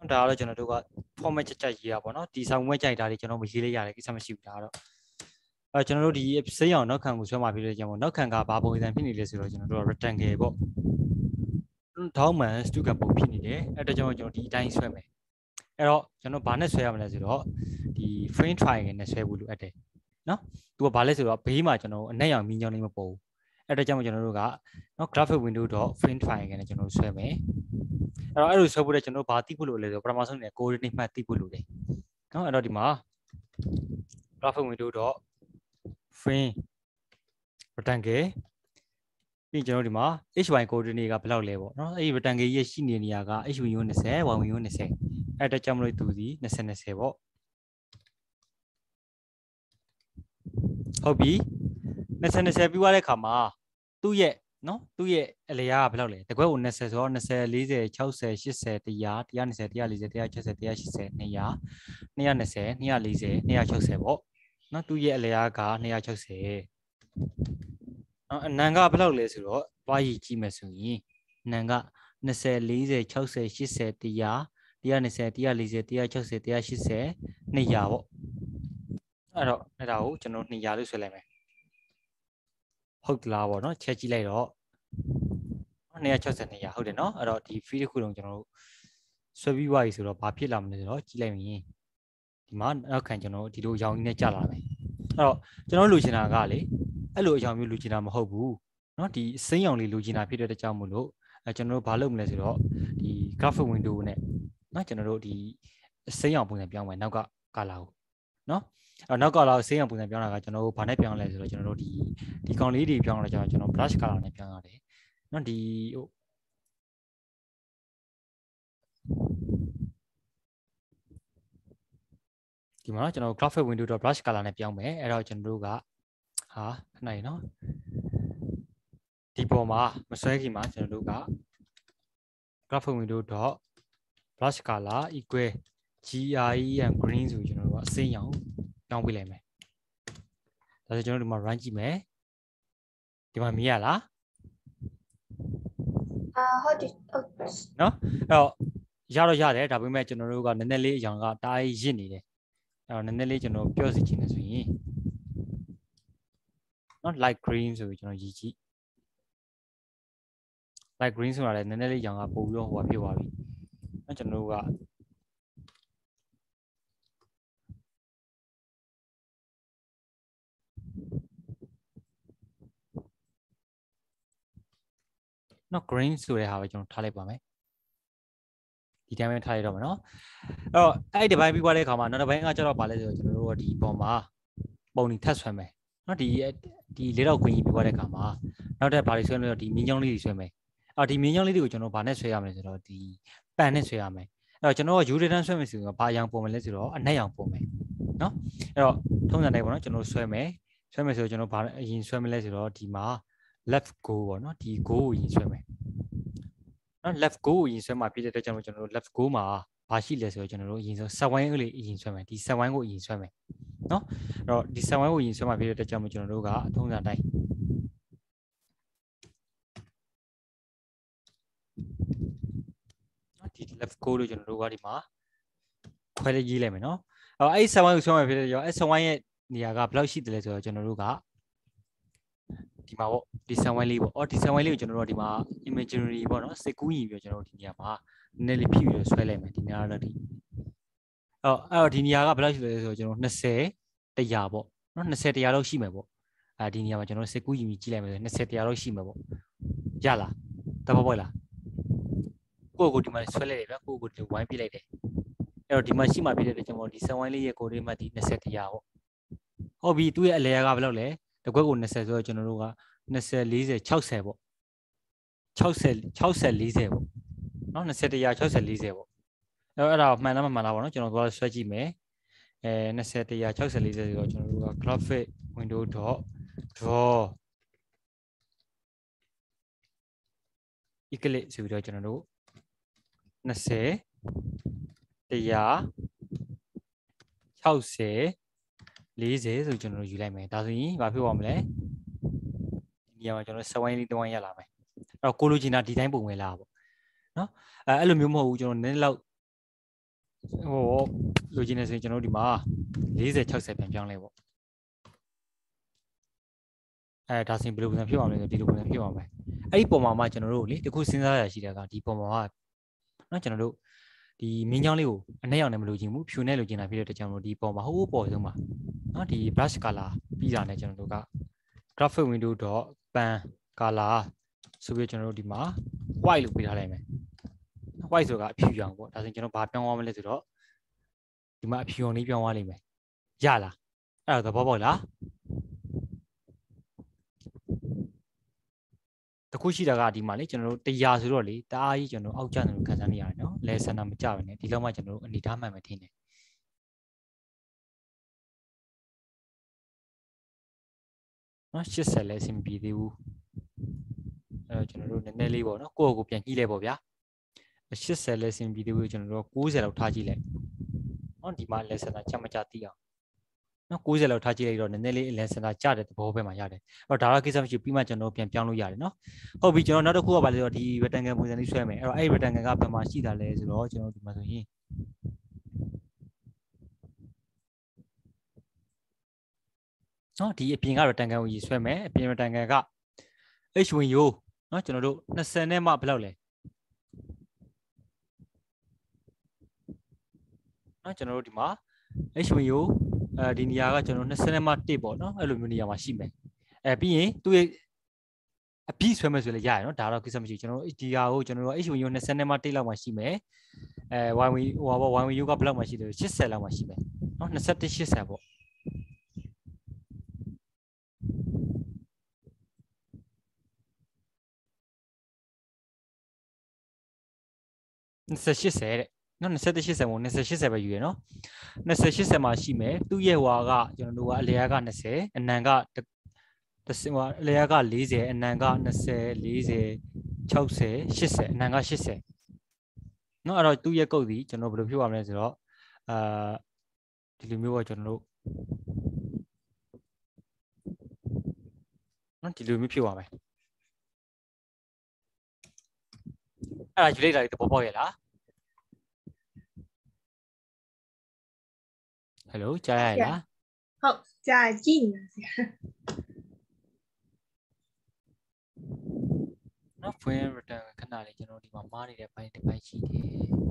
ဒါကတော့ကျွန်တော်တို့က format ချက်ချက်ရေးတာပေါ့နော်ဒီဆောင်ဝဲကြိုက်တာတွေကျွန်တော်မရေးလိုက်ရတယ်ကိစ္စမရှိဘူးဒါကတော့အဲကျွန်တော်တို့ဒီစိမ်းရောင်နောက်ခံကိုဆွဲမှာဖြစ်တဲ့ကြောင့်နောက်ခံကဘာပုံစံဖြစ်နေလဲဆိုတော့ကျွန်တော်တို့က rectangle ပေါ့ထောင်းမှန်စတုကပုံဖြစ်နေတယ်အဲ့ဒါကြောင့်ကျွန်တော်ဒီအတိုင်းဆွဲမယ်အဲ့တော့ကျွန်တော်ဘာနဲ့ဆွဲရမလဲဆိုတော့ဒီ frame triangle နဲ့ဆွဲဖို့လိုအပ်တယ်နော်သူကဘာလဲဆိုတော့ဘေးမှာကျွန်တော်အနက်ရောင်မြင်းကြောင်းလေးမပေါ်ဘူးအဲ့ဒါကြောင့်ကျွန်တော်တို့ကနော် graphic window .frame triangle နဲ့ကျွန်တော်တို့ဆွဲမယ် အဲ့တော့အဲ့လိုဆွဲဖို့တဲ့ကျွန်တော်ဘာသိဖို့လိုလဲဆိုတော့ပထမဆုံးနေ coordinate မှတ်သိဖို့လိုတယ်နော်အဲ့တော့ဒီမှာ graphic window frame rectangle ပြီးကျွန်တော်ဒီမှာ hy coordinate ကဘယ်လောက်လဲပေါ့နော်အဲ့ဒီ rectangle ရဲ့ရှိနေနေရက hy 20 y 20အဲ့ဒါကြောင့်မလို့သူစီ20 20ပေါ့ဟုတ်ပြီ20 20ပြီးသွားတဲ့ခါမှာသူ့ရဲ့ နော်သူ့ရဲ့အလျားကဘယ်လောက်လဲတကွက်ကို20ဆိုတော့20 40 60 80 100 120 140 160 180 200 220 240 260ပေါ့နော်သူ့ရဲ့အလျားက260နော်အနံကဘယ်လောက်လဲဆိုတော့တွားရည်ကြည့်မယ်ဆိုရင်အနံက20 40 60 80 100 120 140 160 180 200ပေါ့အဲ့တော့အဲ့ဒါကိုကျွန်တော်200လို့ဆွဲလိုက်မယ် ဟုတ်လားပေါ့နော်ချက်ကြည့်လိုက်တော့260 200ဟုတ်တယ်နော်အဲ့တော့ဒီ feed တစ်ခုလုံးကျွန်တော်တို့ဆွဲပြီးွားပြီဆိုတော့ဘာဖြစ်လာမလဲဆိုတော့ကြည့်လိုက်ရင်ဒီမှာနောက်ခံကျွန်တော်ဒီလိုရောင်ကြီးနဲ့ကြာလာမယ်အဲ့တော့ကျွန်တော်လူချင်တာကလေအဲ့လိုအရောင်မျိုးလူချင်တာမဟုတ်ဘူးเนาะဒီစိမ်းရောင်လေးလူချင်တာဖြစ်တဲ့ကြောင့်မို့လို့အဲကျွန်တော်တို့ဘာလုပ်မလဲဆိုတော့ဒီ graphic window နဲ့เนาะကျွန်တော်တို့ဒီစိမ်းရောင်ပုံစံပြောင်းမယ်နောက်က color ကိုเนาะ အဲ့နောက်ကလာဆေးရံပုံစံပြောင်းတာကကျွန်တော်တို့ဘာနဲ့ပြောင်းလဲဆိုတော့ကျွန်တော်တို့ဒီဒီကောင်လေးတွေပြောင်းလဲကျွန်တော် brush color နဲ့ပြောင်းရတယ်နော်ဒီဟိုဒီမှာကျွန်တော် graphic window.brush color နဲ့ပြောင်းမယ်အဲ့တော့ကျွန်တော်တို့ကဟာခဏရေနော်ဒီပေါ်မှာမဆွဲခင်မှာကျွန်တော်တို့က graphic window.brush color equal gre and green ဆိုကျွန်တော်တို့ကအစင်းရအောင် ပြောင်းပေးလိုက်မယ်ဒါဆိုကျွန်တော်တို့ဒီမှာ run ကြည့်မယ်ဒီမှာမြင်ရလားအာဟုတ်တယ်ဟုတ်နော်အဲ့တော့ရတော့ရတယ်ဒါပေမဲ့ကျွန်တော်တို့ကနည်းနည်းလေးအရောင်ကတားရစ်နေတယ်အဲ့တော့နည်းနည်းလေးကျွန်တော်ပြောစီချင်တယ်ဆိုရင်နော် light green ဆိုပြီးကျွန်တော်ရည်ကြည့် light green ဆိုတာလည်းနည်းနည်းလေးရောင်ကပို့ပြီးတော့ဟိုပါဖြစ်သွားပြီနော်ကျွန်တော်တို့က နော် green ဆိုတဲ့ဟာပဲကျွန်တော်ထားလိုက်ပါမယ်ဒီတိုင်းပဲထားလိုက်တော့မယ်နော်အဲ့တော့အဲ့ဒီတစ်ပိုင်းပြီးသွားတဲ့အခါမှာနောက်တစ်ပိုင်းကကျတော့ဗာလဲဆိုတော့ကျွန်တော်တို့ကဒီပေါ်မှာပုံနေထပ်ဆွဲမယ်နော်ဒီဒီလေးတော့ green ပြီးသွားတဲ့အခါမှာနောက်တစ်ဘာတွေဆွဲမလဲတော့ဒီမြင်းချောင်းလေးတွေဆွဲမယ်အော်ဒီမြင်းချောင်းလေးတွေကိုကျွန်တော်ဗာနဲ့ဆွဲရမယ်ဆိုတော့ဒီပန်နဲ့ဆွဲရမယ်အဲ့တော့ကျွန်တော်က U return ဆွဲမယ်ဆိုတော့ဘာအရောင်ပုံမယ်လဲဆိုတော့အနက်ရောင်ပုံမယ်နော်အဲ့တော့ထုံးစံတိုင်းပေါ့နော်ကျွန်တော်ဆွဲမယ်ဆွဲမယ်ဆိုတော့ကျွန်တော်ဘာအရင်ဆွဲမလဲဆိုတော့ဒီမှာ left go ပေါ့နော်ဒီ go ကိုအရင်ဆွဲမယ်နော် left go ကိုအရင်ဆွဲမှာဖြစ်တဲ့အတွက်ကြောင့်မို့ကျွန်တော်တို့ left go မှာဘာရှိလဲဆိုတော့ကျွန်တော်တို့အရင်ဆုံး set wine လေးအရင်ဆွဲမယ်ဒီ set wine ကိုအရင်ဆွဲမယ်နော်အဲ့တော့ဒီ set wine ကိုအရင်ဆွဲမှာဖြစ်တဲ့အတွက်ကြောင့်မို့ကျွန်တော်တို့ကအထုံးစံတိုင်းနော်ဒီ left go လို့ကျွန်တော်တို့ကဒီမှာခွဲလေးရေးလိုက်မယ်နော်အဲ့တော့အဲ့ set wine ကိုဆွဲမှာဖြစ်တဲ့ကြောင့်အဲ့ set wine ရဲ့နေရာကဘယ်လောက်ရှိတယ်လဲဆိုတော့ကျွန်တော်တို့က ဒီမှာပေါ့ဒီ set wine လေးပေါ့အော်ဒီ set wine လေးကိုကျွန်တော်တို့ကဒီမှာ imaginary ပေါ့နော်စိတ်ကူးညီပြီးတော့ကျွန်တော်တို့ဒီနေရာမှာနည်းနည်းလေးဖြည့်ပြီးတော့ဆွဲလိုက်မယ်ဒီနေရာတော့ဒီအော်အဲ့တော့ဒီနေရာကဘယ်လောက်ရှိလဲဆိုတော့ကျွန်တော်20 100ပေါ့နော်20 100လောက်ရှိမယ်ပေါ့အဲဒီနေရာမှာကျွန်တော်စိတ်ကူးညီပြီးကြည့်လိုက်မယ်ဆို20 100လောက်ရှိမယ်ပေါ့ရလားတဘောပေါက်လားကိုယ့်ကိုဒီမှာဆွဲလိုက်တယ်ဗျာကိုယ့်ကိုဒီဝိုင်းပြလိုက်တယ်အဲ့တော့ဒီမှာရှိမှပြတဲ့အတွက်ကျွန်တော်ဒီဆန်ဝိုင်းလေးရဲ့ကိုလေးမှဒီ20 100ပေါ့ဟုတ်ပြီသူ့ရဲ့အလဲကဘယ်လောက်လဲ တကွက်ကို20ဆိုတော့ကျွန်တော်တို့က20 40 60ပေါ့60 60 40ပေါ့နော်20 100 60 40ပေါ့အဲ့တော့အဲ့ဒါမှန်လားမမှန်လားပေါ့နော်ကျွန်တော်တို့ဆွဲကြည့်မယ်အဲ20 100 60 40ဆိုတော့ကျွန်တော်တို့က graphic window dot draw equal ဆိုပြီးတော့ကျွန်တော်တို့20 100 60 40ဆိုကျွန်တော်တို့ယူလိုက်မယ်ဒါဆိုရင်ဘာဖြစ်သွားမလဲဒီနေရာမှာကျွန်တော်စဝိုင်းလေးတစ်ဝိုင်းရလာမယ်အဲ့တော့ကိုလိုချင်တာဒီတိုင်းပုံဝင်လာပေါ့နော်အဲအဲ့လိုမျိုးမဟုတ်ဘူးကျွန်တော်နည်းနည်းလောက်ဟိုလိုချင်နေဆိုရင်ကျွန်တော်တို့ဒီမှာ40 60ပြန်ပြောင်းလဲပေါ့အဲဒါဆိုရင်ဘယ်လိုပုံစံဖြစ်အောင်လဲဆိုဒီလိုပုံစံဖြစ်အောင်ပဲအဲ့ဒီပုံမှာမှကျွန်တော်တို့လေတခုစဉ်းစားရရှိတဲ့ကဒီပုံမှာကနော်ကျွန်တော်တို့ ဒီမင်းချောင်းလေးကိုအနဲ့ရောက်နေမလို့ခြင်းဘူးဖြူနဲ့လိုချင်တာဖြစ်တဲ့အတွက်ကြောင့်မို့ဒီပုံမှာဟိုးပေါ်ဆုံးမှာနော်ဒီ brush color ပြီးတာနဲ့ကျွန်တော်တို့က graphic window dot pan color ဆိုပြီးကျွန်တော်တို့ဒီမှာ white လို့ပေးထားလိုက်မယ် white ဆိုတာအဖြူရောင်ပေါ့ဒါဆိုရင်ကျွန်တော်ဘာပြောင်းသွားမလဲဆိုတော့ဒီမှာအဖြူရောင်လေးပြောင်းသွားလိမ့်မယ်ရလားအဲ့ဒါသဘောပေါက်လား တခုရှိတာကဒီမှာလေကျွန်တော်တို့တရားဆိုတော့လေတအားကြီးကျွန်တော်အောက်ကျတယ်လို့ခံစားနေရတယ်နော်လဲစန္ဒမကြပါနဲ့ဒီလောက်မှကျွန်တော်တို့အနေထားမှန်မှထင်တယ်နော်80လဲအဆင်မပြေသေးဘူးအဲတော့ကျွန်တော်တို့နည်းနည်းလေးပေါ့နော်ကိုယ့်ကိုယ်ပြန်ကြည့်လိုက်ပေါ့ဗျာ80လဲအဆင်ပြေသေးဘူးကျွန်တော်တို့90လောက်ထားကြည့်လိုက်နော်ဒီမှာလဲစန္ဒချက်မကြသိအောင် နော်90လောက်ထားကြည့်လိုက်တော့နည်းနည်းလေးလဲစန္ဒကြတဲ့သဘောပဲမှာရတယ်အဲ့တော့ဒါတော့ကိစ္စမရှိပြီးမှကျွန်တော်ပြန်ပြောင်းလို့ရတယ်နော်ဟုတ်ပြီကျွန်တော်နောက်တစ်ခုကပါလေဆိုတော့ဒီ rectangle ပုံစံလေးဆွဲမယ်အဲ့တော့အဲ့ rectangle ကဘယ်မှာရှိတာလဲဆိုတော့ကျွန်တော်ဒီမှာဆိုရင်နော်ဒီအပြင်က rectangle ကိုရေးဆွဲမယ်အပြင် rectangle က h win u နော်ကျွန်တော်တို့20နဲ့မှဘယ်လောက်လဲနော်ကျွန်တော်တို့ဒီမှာ h win u အဲဒီနေရာကကျွန်တော်20နဲ့မှ1ပေါ့နော်အဲ့လိုမျိုးနေရာမှာရှိမယ်အဲပြီးရင်သူ့ရဲ့အပြည့်ဆွဲမယ်ဆိုလည်းရရနော်ဒါတော့ကိစ္စမရှိကျွန်တော်တို့ဒီဟာကိုကျွန်တော်တို့ h win u 20နဲ့မှ1လောက်မှရှိမယ်အဲ y win ဟိုပါ y win u ကဘယ်လောက်မှရှိတယ်80လောက်မှရှိမယ်နော်21 80ပေါ့2080တဲ့ နော်2080မို့2080ပဲယူရနော်2080မှာရှိမယ်သူ့ရဲ့ဟွာကကျွန်တော်တို့ကအလဲရက20အနံကတစဟွာအလဲရက40အနံက20 40 60 80အနံက80နော်အဲ့တော့သူ့ရဲ့ကုတ်ဒီကျွန်တော်ဘယ်လိုဖြစ်ပါမလဲဆိုတော့အာဒီလိုမျိုးကကျွန်တော်တို့နော်ဒီလိုမျိုးဖြစ်ပါမယ်အဲ့ဒါယူလိုက်တာဒီသဘောပေါက်ရဲ့လား ဟယ်လိုကြားရလားဟုတ်ကြာကြည့်နေဆရာနော် frame return ခဏလေးကျွန်တော်ဒီမှာမားနေတဲ့ဘိုင်းတစ်ပိုင်းရှိတယ်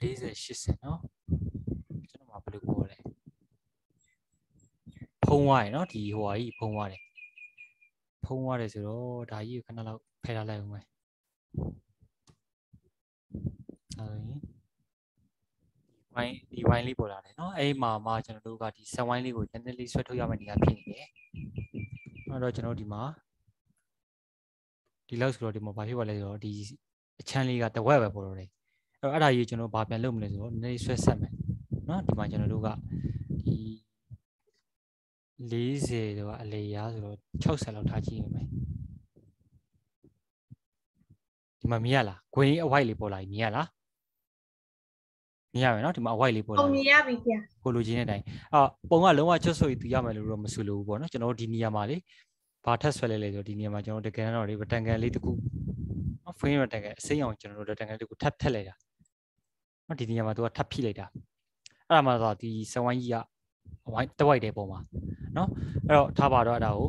40 80နော်ကျွန်တော်မှာဘယ်လိုပေါ်လဲ ဖုံးသွားရယ်နော်ဒီဟိုဟာကြီးဖုံးသွားတယ်ဖုံးသွားတယ်ဆိုတော့ဒါကြီးကိုခဏလောက်ဖယ်ထားလိုက်ဦးမယ်အဲရင်ဝိုင်းဒီဝိုင်းလေးပေါ်လာတယ်နော်အဲ့မှာမှကျွန်တော်တို့ကဒီဆက်ဝိုင်းလေးကိုနည်းနည်းလေးဆွဲထုတ်ရမယ့်နေရာဖြစ်နေတယ် အဲ့တော့ကျွန်တော်တို့ဒီမှာဒီလောက်ဆိုတော့ဒီမှာဘာဖြစ်ပါလဲဆိုတော့ဒီအချမ်းလေးကတဝက်ပဲပေါ်တော့တယ်အဲ့တော့အဲ့ဒါကြီးကျွန်တော်ဘာပြန်လုပ်မလဲဆိုတော့နည်းနည်းဆွဲဆက်မယ်เนาะဒီမှာကျွန်တော်တို့ကဒီ 40တော့အလေရာဆိုတော့60လောက်ထားကြည့်ရမယ်ဒီမှာမြင်ရလား green အဝိုက်လေးပေါ်လာပြီမြင်ရလားမြင်ရမယ်နော်ဒီမှာအဝိုက်လေးပေါ်လာပြီမြင်ရပြီဗျာကိုလိုချင်တဲ့အတိုင်းအော်ပုံကလုံးဝချွတ်ဆွေသူရမယ်လို့တော့မဆိုလို့ဘူးပေါ့နော်ကျွန်တော်တို့ဒီနေရာမှာလေဘာထက်ဆွဲလဲလဲဆိုဒီနေရာမှာကျွန်တော်တို့တကယ်တော့လေတန်ကန်လေးတစ်ခုနော် frame ရတန်ကန်အစိမ်းအောင်ကျွန်တော်တို့တန်ကန်လေးတစ်ခုထပ်ထက်လိုက်တာနော်ဒီနေရာမှာသူကထပ်ဖိလိုက်တာအဲ့ဒါမှသာဒီစဝိုင်းကြီးက ဝိုင်းတဝိုက်တဲ့ပုံမှာနော်အဲ့တော့ထားပါတော့အဲ့ဒါကို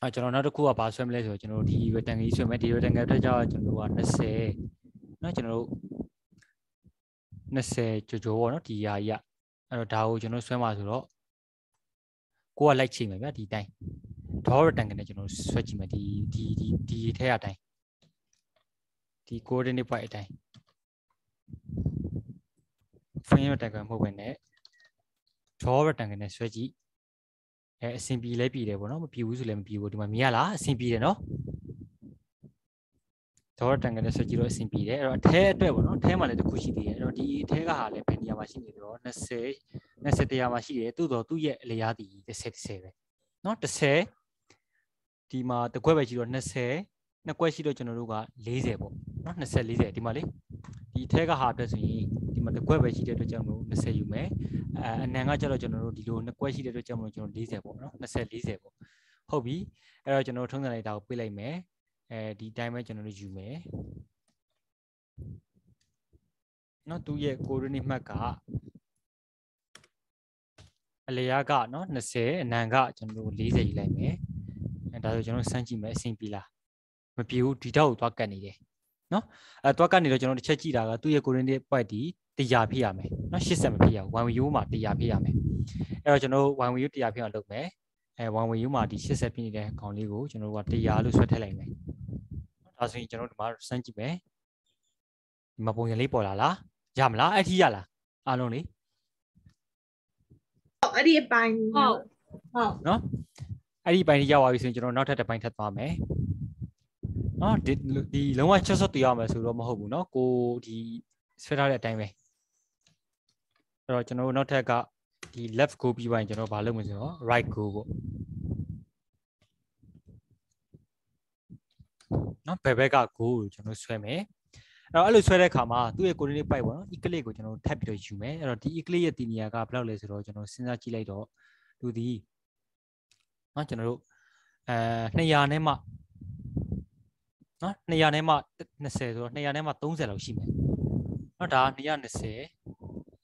အဲကျွန်တော်နောက်တစ်ခုကဘာဆွဲမလဲဆိုတော့ကျွန်တော်တို့ဒီ rectangle ကြီးဆွဲမယ်ဒီ rectangle ထက်ကျတော့ကျွန်တော်တို့က20နော်ကျွန်တော်တို့20ကြော်ကြော်ပေါ့နော်ဒီဟာကြီးကအဲ့တော့ဒါကိုကျွန်တော်ဆွဲမှာဆိုတော့ကိုကလိုက်ချိန်မယ်ဗျာဒီတိုင်း draw rectangle နဲ့ကျွန်တော်ဆွဲကြည့်မယ်ဒီဒီဒီဒီထဲအတိုင်းဒီ coordinate point အတိုင်း frame rectangle မဟုတ်ဘဲနဲ့ draw rectangle နဲ့ဆွဲကြည့်အဲအဆင်ပြေလဲပြေတယ်ပေါ့နော်မပြေဘူးဆိုလည်းမပြေဘူးဒီမှာမြင်ရလားအဆင်ပြေတယ်နော် draw rectangle နဲ့ဆွဲကြည့်တော့အဆင်ပြေတယ်အဲ့တော့အထဲအတွက်ပေါ့နော်အထဲမှာလည်းတစ်ခုရှိသေးတယ်အဲ့တော့ဒီအထဲကဟာလည်းဘယ်နေရာမှာရှိနေတယ်တော့20 20တရားမှာရှိတယ်သို့တော့သူ့ရဲ့အလျားတည်30 30ပဲနော်30ဒီမှာတစ်ခွက်ပဲရှိတော့20နှစ်ခွက်ရှိတော့ကျွန်တော်တို့က40ပေါ့နော်20 40ဒီမှာလေ ဒီထဲကဟာအတွက်ဆိုရင်ဒီမှာတစ်ခွက်ပဲရှိတဲ့အတွက်ကျွန်တော်တို့20ယူမယ်အဲအနံကကျတော့ကျွန်တော်တို့ဒီလိုနှစ်ခွက်ရှိတဲ့အတွက်ကျွန်တော်တို့ကျွန်တော်40ပေါ့နော်20 40ပေါ့ဟုတ်ပြီအဲ့တော့ကျွန်တော်တို့ထုံးစံလိုက်တာကိုပြေးလိုက်မယ်အဲဒီတိုင်းပဲကျွန်တော်တို့ယူမယ်နော်သူရဲ့ကိုရိုနီမှတ်ကအလျားကနော်20အနံကကျွန်တော်တို့40ယူလိုက်မယ်အဲဒါဆိုကျွန်တော်စမ်းကြည့်မယ်အဆင်ပြေလားမပြေဘူးဒီတောက်ကိုသွားကတ်နေတယ် နော်အဲသွားကတ်နေတော့ကျွန်တော်တစ်ချက်ကြည့်တာကသူ့ရဲ့ coordinate point ဒီ100ဖြစ်ရမယ်နော်80မဖြစ်ရဘူး1 view မှာ100ဖြစ်ရမယ်အဲတော့ကျွန်တော်1 view 100ဖြစ်အောင်လုပ်မယ်အဲ1 view မှာဒီ80ဖြစ်နေတဲ့ကောင်လေးကိုကျွန်တော်တို့က100လို့ဆွဲထည့်လိုက်မယ်ဒါဆိုရင်ကျွန်တော်ဒီမှာစမ်းကြည့်မယ်ဒီမှာပုံစံလေးပေါ်လာလားရမလားအဲ့ထိရလားအားလုံးလေးဟုတ်အဲ့ဒီအပိုင်းဟုတ်ဟုတ်နော်အဲ့ဒီပိုင်းကြီးရောက်သွားပြီဆိုရင်ကျွန်တော်နောက်ထပ်တစ်ပိုင်းထပ်သွားမယ် နော်ဒီဒီလုံးဝချက်ဆွတ်တရားမယ်ဆိုတော့မဟုတ်ဘူးနော်ကိုဒီဆွဲထားတဲ့အတိုင်းပဲအဲ့တော့ကျွန်တော်တို့နောက်ထပ်ကဒီ left go ပြီးပိုင်းကျွန်တော်ဘာလုပ်မလဲဆိုတော့ right go ပေါ့နော်ဘယ်ဘက်က go ကိုကျွန်တော်ဆွဲမယ်အဲ့တော့အဲ့လိုဆွဲတဲ့အခါမှာသူ့ရဲ့ coordinate point ပေါ့နော် eclipse ကိုကျွန်တော်ထပ်ပြီးတော့ယူမယ်အဲ့တော့ဒီ eclipse ရဲ့တည်နေရာကဘယ်လောက်လဲဆိုတော့ကျွန်တော်စဉ်းစားကြည့်လိုက်တော့သူဒီနော်ကျွန်တော်တို့အဲ200နဲ့မှ နော်200နဲ့မှ20ဆိုတော့200နဲ့မှ30လောက်ရှိမယ်နော်ဒါ220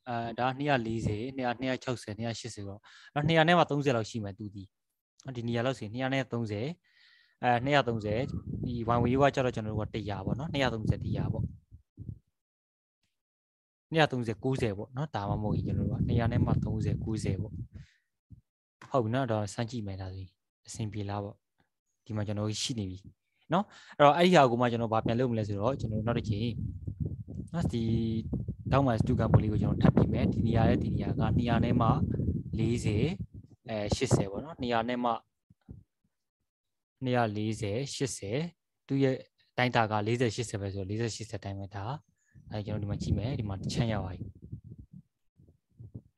အဲဒါ240 200 260 280ဆိုတော့နော်200နဲ့မှ30လောက်ရှိမယ်သူဒီနော်ဒီနေရာလောက်ဆိုရင်200နဲ့30အဲ230ဒီ one way ကကျတော့ကျွန်တော်တို့က100ပေါ့နော်230 100ပေါ့230 90ပေါ့နော်ဒါမှမဟုတ်ရင်ကျွန်တော်တို့က200နဲ့မှ30 90ပေါ့ဟုတ်ပြီနော်တော့စမ်းကြည့်မယ်ဒါဆိုရင်အဆင်ပြေလားပေါ့ဒီမှာကျွန်တော်ရှိနေပြီ နော်အဲ့တော့အဲ့ဒီဟာကိုမှကျွန်တော်ဗာပြန်လုပ်မလဲဆိုတော့ကျွန်တော်နောက်တစ်ချိန်နော်ဒီတောင်းမှစတူကန်ပိုလီကိုကျွန်တော်ထပ်ပြီးမယ်ဒီနေရာရဲ့ဒီနေရာက200နဲ့မှ40အဲ80ပေါ့နော်200နဲ့မှ240 80သူရဲ့အတိုင်းတာက40 80ပဲဆိုတော့40 80တိုင်းပဲဒါအဲကျွန်တော်ဒီမှာကြည့်မယ်ဒီမှာတစ်ချမ်းရပါပြီ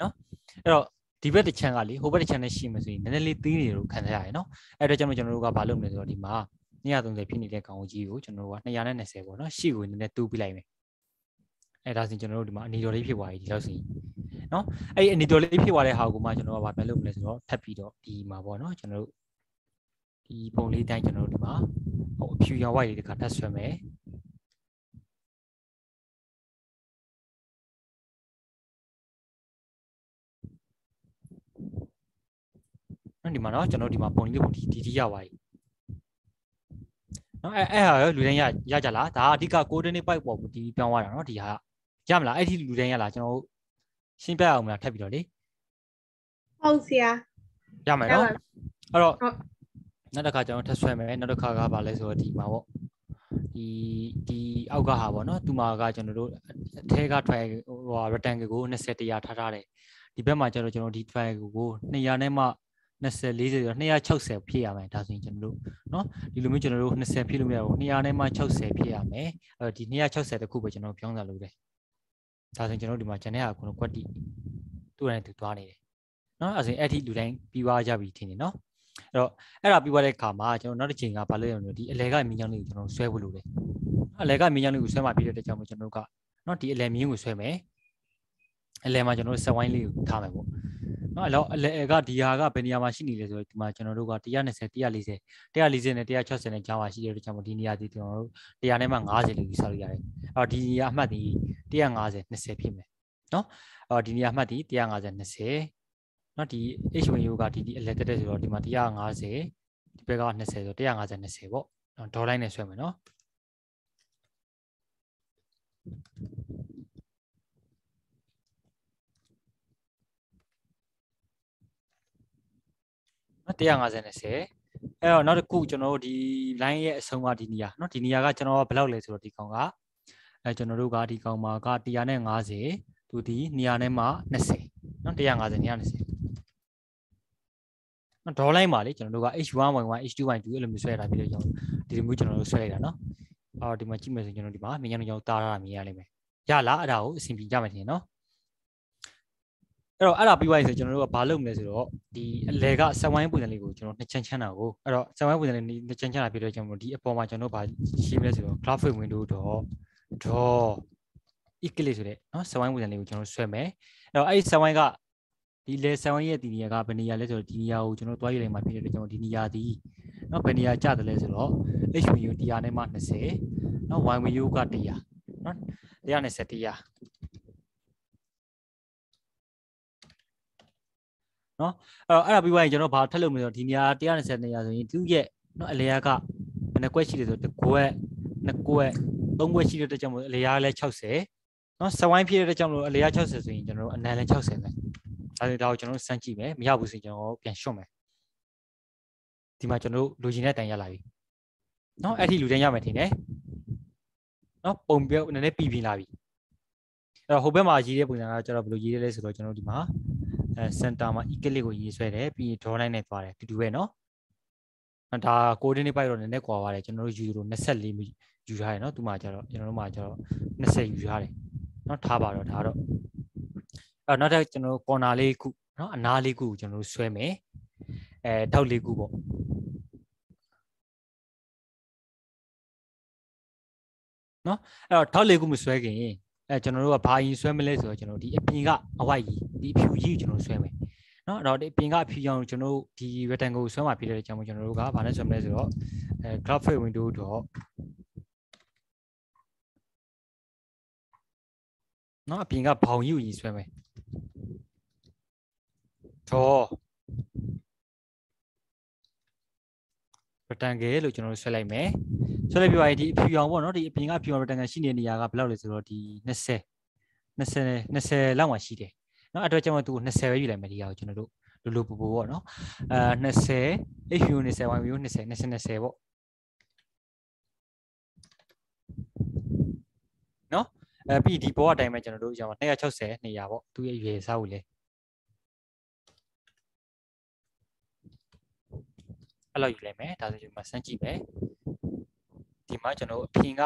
နော်အဲ့တော့ဒီဘက်တစ်ချမ်းကလေဟိုဘက်တစ်ချမ်းနဲ့ရှိမှဆိုရင်နည်းနည်းလေးသေးနေတယ်လို့ခံစားရတယ်နော်အဲ့တော့ကျွန်တော်ကျွန်တော်တို့ကဘာလုပ်မလဲဆိုတော့ဒီမှာ 230ဖြစ်နေတဲ့ကောင်ကြီးကိုကျွန်တော်တို့က220ပေါ့နော်ရှေ့ကိုနည်းနည်းတူးပြလိုက်မယ်အဲ့ဒါဆိုရင်ကျွန်တော်တို့ဒီမှာအနီတော်လေးဖြစ်သွားပြီဒီလောက်စီနော်အဲ့ဒီအနီတော်လေးဖြစ်သွားတဲ့ဟာကိုမှကျွန်တော်ကဘာပြန်လုပ်မလဲဆိုတော့ထပ်ပြီးတော့ဒီမှာပေါ့နော်ကျွန်တော်တို့ဒီပုံလေးတိုင်းကျွန်တော်တို့ဒီမှာဟိုအဖြူရောင်ဝိုက်လေးတစ်ခါထပ်ဆွဲမယ်နော်ဒီမှာနော်ကျွန်တော်ဒီမှာပုံလေးပုံဒီဒီဒီရပါပြီ နော်အဲအဲ့ဟာရောလူတိုင်းရရကြလားဒါအဓိက coordinate pipe ပေါ်ဒီပြောင်းသွားတာနော်ဒီဟာရမလားအဲ့ဒီလူတိုင်းရလားကျွန်တော်တို့ရှင်းပြအောင်မလားထပ်ပြီးတော့လေဟုတ်ဆရာရမယ်နော်အဲ့တော့ဟုတ်နောက်တစ်ခါကျွန်တော်ထပ်ဆွဲမယ်နောက်တစ်ခါကဘာလဲဆိုတော့ဒီမှာပေါ့ဒီဒီအောက်ကဟာပေါ့နော်သူမှာကကျွန်တော်တို့အထဲက triangle ဟို rectangle ကို20တရားထားထားတယ်ဒီဘက်မှာကျတော့ကျွန်တော်ဒီ triangle ကို200နဲ့မှ 20 40ဆိုတော့260ဖြည့်ရမယ်ဒါဆိုရင်ကျွန်တော်တို့เนาะဒီလိုမျိုးကျွန်တော်တို့20ဖြည့်လို့မရဘူး200နဲ့မှ60ဖြည့်ရမယ်အဲ့တော့ဒီ260တခုပဲကျွန်တော်ပြောင်းစားလို့တယ်ဒါဆိုရင်ကျွန်တော်တို့ဒီမှာဂျန်တဲ့ဟာကိုကွက်တီသူ့တိုင်းသူသွားနေတယ်เนาะအဲ့ဆိုရင်အဲ့ဒီလူတိုင်းပြီးသွားကြပြီထင်တယ်เนาะအဲ့တော့အဲ့ဒါပြီးသွားတဲ့အခါမှာကျွန်တော်နောက်တစ်ချိန်ကဘာလို့ရမလဲဒီအလဲကမင်းကြောင်းလေးကိုကျွန်တော်ဆွဲဖို့လိုတယ်အလဲကမင်းကြောင်းလေးကိုဆွဲမှပြီးတဲ့ကြောင့်မို့ကျွန်တော်တို့ကเนาะဒီအလဲမင်းကိုဆွဲမယ်အလဲမှာကျွန်တော်တို့ဆက်ဝိုင်းလေးကိုထားမယ်ပေါ့ နော်အဲ့တော့အလဲကဒီဟာကဘယ်နေရာမှာရှိနေလဲဆိုတော့ဒီမှာကျွန်တော်တို့က120 140 140နဲ့160နဲ့ကြားမှာရှိတဲ့အတွက်ကြောင့်မို့ဒီနေရာဒီကျွန်တော်တို့100နဲ့မှ90လို့ယူဆလို့ရတယ်အဲ့တော့ဒီနေရာအမှတ်ဒီ150 20ဖြစ်မယ်နော်အဲ့တော့ဒီနေရာအမှတ်ဒီ150 20နော်ဒီ H1U ကဒီဒီအလဲတက်တဲ့ဆိုတော့ဒီမှာ150ဒီဘက်က20ဆို150 20ပေါ့နော်ဒေါ်လိုက်နဲ့ဆွဲမယ်နော် နော်150 20အဲ့တော့နောက်တစ်ခုကျွန်တော်တို့ဒီ line ရဲ့အဆုံးကဒီနေရာနော်ဒီနေရာကကျွန်တော်ဘယ်လောက်လဲဆိုတော့ဒီကောင်ကအဲကျွန်တော်တို့ကဒီကောင်မှာက150သူဒီနေရာနဲ့မှ20နော်150 120နော်ဒေါ်လိုက်ပါလေကျွန်တော်တို့က H1Y1 H2Y2 အဲ့လိုမျိုးဆွဲတာပြီးတော့ကျွန်တော်ဒီလိုမျိုးကျွန်တော်တို့ဆွဲလိုက်တာနော်အော်ဒီမှာကြည့်မယ်ဆိုကျွန်တော်ဒီမှာမြင်ရအောင်ကျွန်တော်တားရတာမြင်ရလိမ့်မယ်ရလားအဲ့ဒါကိုအဆင်ပြေကြမယ်ထင်နော် အဲ့တော့အဲ့ဒါပြီးသွားပြီဆိုကျွန်တော်တို့ကဘာလုပ်မလဲဆိုတော့ဒီအလဲကဆက်ဝိုင်းပုံစံလေးကိုကျွန်တော်နှစ်ချမ်းချမ်းတာကိုအဲ့တော့ဆက်ဝိုင်းပုံစံလေးနှစ်ချမ်းချမ်းတာပြီးတော့ကျွန်တော်ဒီအပေါ်မှာကျွန်တော်တို့ဘာရှိမလဲဆိုတော့ graphic window တော့ draw eclipse ဆိုတဲ့နော်ဆက်ဝိုင်းပုံစံလေးကိုကျွန်တော်ဆွဲမယ်အဲ့တော့အဲ့ဒီဆက်ဝိုင်းကဒီလဲဆက်ဝိုင်းရဲ့ဒီနေရာကဘယ်နေရာလဲဆိုတော့ဒီနေရာကိုကျွန်တော်တွားရလိုက်မှာဖြစ်တဲ့အတွက်ကျွန်တော်ဒီနေရာဒီနော်ဘယ်နေရာကျတယ်လဲဆိုတော့ HMU 100နဲ့မှ20နော် YMU က100နော်120 100 နော်အဲ့တော့အဲ့ဒါပြီးသွားရင်ကျွန်တော်ဘာထပ်လုပ်မလဲဆိုတော့ဒီနေရာ120နေရာဆိုရင်သူ့ရဲ့နော်အလေယာကဘယ်နှကွက်ရှိလဲဆိုတော့တစ်ကွက်နှစ်ကွက်သုံးကွက်ရှိတဲ့အတွက်ကြောင့်မို့အလေယာကလည်း60နော်စဝိုင်းဖြစ်တဲ့အတွက်ကြောင့်မို့အလေယာ60ဆိုရင်ကျွန်တော်တို့အနံလည်း60ပဲဒါဆိုဒါကိုကျွန်တော်တို့စမ်းကြည့်မယ်မရဘူးဆိုရင်ကျွန်တော်ပြန်ရှုံ့မယ်ဒီမှာကျွန်တော်တို့လိုချင်တဲ့တိုင်ရလာပြီနော်အဲ့ဒီလူတိုင်းရမယ်ထင်တယ်နော်ပုံပြနည်းနည်းပြည်ပြင်းလာပြီအဲ့တော့ဟိုဘက်မှာရေးတဲ့ပုံစံကကျတော့ဘယ်လိုရေးရလဲဆိုတော့ကျွန်တော်ဒီမှာ အဲ center မှာ eclipse ကိုရေးဆွဲတယ်ပြီးရင် draw line နဲ့သွားတယ်တူတူပဲเนาะဒါ coordinate ပိုက်တော့နည်းနည်းကွာပါတယ်ကျွန်တော်တို့ယူလို့24မိယူထားတယ်เนาะသူမှကျတော့ကျွန်တော်တို့မှကျတော့20ယူထားတယ်เนาะထားပါတော့ဒါတော့အဲနောက်ထပ်ကျွန်တော်တို့ corner လေးခုเนาะအနားလေးခုကိုကျွန်တော်တို့ဆွဲမယ်အဲထောက်လေးခုပေါ့နော်အဲ့တော့ထောက်လေးခုမဆွဲခင် အဲကျွန်တော်တို့ကဘာရင်ဆွဲမလဲဆိုတော့ကျွန်တော်ဒီအပြင်ကအဝိုက်ကြီးဒီအဖြူကြီးကိုကျွန်တော်ဆွဲမယ်နော်အဲ့တော့ဒီအပြင်ကအဖြူကြောင်ကျွန်တော်တို့ဒီ rectangle ကိုဆွဲမှာဖြစ်တဲ့အကြောင်းကိုကျွန်တော်တို့ကဘာနဲ့ဆွဲမလဲဆိုတော့အဲ graphic window တော့နော်အပြင်ကဘောင်ကြီးကိုရင်ဆွဲမယ် draw rectangle လို့ကျွန်တော်တို့ဆွဲလိုက်မယ်ဆွဲလိုက်ပြီးပါရင်ဒီအဖြူရောင်ပေါ့နော်ဒီအပြင်ကအဖြူရောင် rectangle ရှိနေတဲ့နေရာကဘယ်လောက်လဲဆိုတော့ဒီ20 20 20လောက်မှရှိတယ်နော်အတွက်ကြောင့်သူ20ပဲယူလိုက်မယ်ဒီဟာကိုကျွန်တော်တို့လိုလိုပူပူပေါ့နော်အဲ20 HU 20 YU 20 20 20ပေါ့နော်အဲပြီးဒီဘောအတိုင်းပဲကျွန်တော်တို့ရအောင်260နေရာပေါ့သူရဲ့ရွေစားဖို့လေ အဲ့လိုယူလိုက်မယ်ဒါဆိုကျွန်တော်စမ်းကြည့်မယ်ဒီမှာကျွန်တော်အပြင်က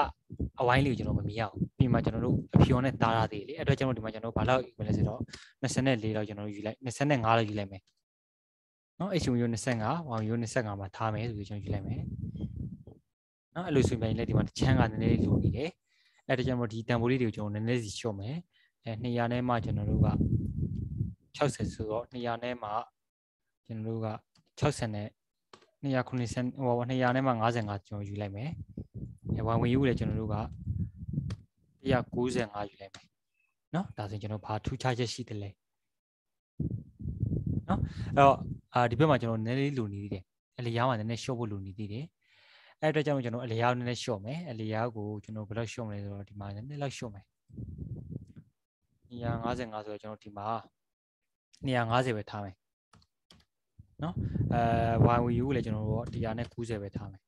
အဝိုင်းလေးကိုကျွန်တော်မမြင်အောင်ပြင်မှာကျွန်တော်တို့အဖြော်နဲ့တားရသေးလေအဲ့အတွက်ကျွန်တော်ဒီမှာကျွန်တော်ဘာလို့ယူမလဲဆိုတော့24လောက်ကျွန်တော်ယူလိုက်25လောက်ယူလိုက်မယ်နော် HU 25 YU 25မှာထားမယ်ဆိုပြီးကျွန်တော်ယူလိုက်မယ်နော်အဲ့လိုဆိုရင်လည်းဒီမှာတစ်ချမ်းကနည်းနည်းလိုနေတယ်အဲ့ဒါကြောင့်မို့ဒီတန်ဖိုးလေးတွေကိုကျွန်တော်နည်းနည်းစီလျှော့မယ်အဲ200နဲ့မှကျွန်တော်တို့က60ဆိုတော့200နဲ့မှကျွန်တော်တို့က60နဲ့ 290ဟို200နဲ့မှ55ကျွန်တော်ယူလိုက်မယ်အဲဝိုင်ဝင်ယူလည်းကျွန်တော်တို့က195ယူလိုက်မယ်เนาะဒါဆိုရင်ကျွန်တော်ဘာထူးခြားချက်ရှိတယ်လဲเนาะအဲ့တော့အာဒီဘက်မှာကျွန်တော်နည်းနည်းလိုနေသေးတယ်အလျားမှာနည်းနည်း short ဖို့လိုနေသေးတယ်အဲ့အတွက်ကြောင့်ကျွန်တော်အလျားကိုနည်းနည်း short မယ်အလျားကိုကျွန်တော်ဘယ်လောက် short မလဲဆိုတော့ဒီမှာနည်းနည်းလောက် short မယ်255ဆိုတော့ကျွန်တော်ဒီမှာ250ပဲထားမယ် နော်အဲ YU လည်းကျွန်တော်တို့190ပဲထားမယ်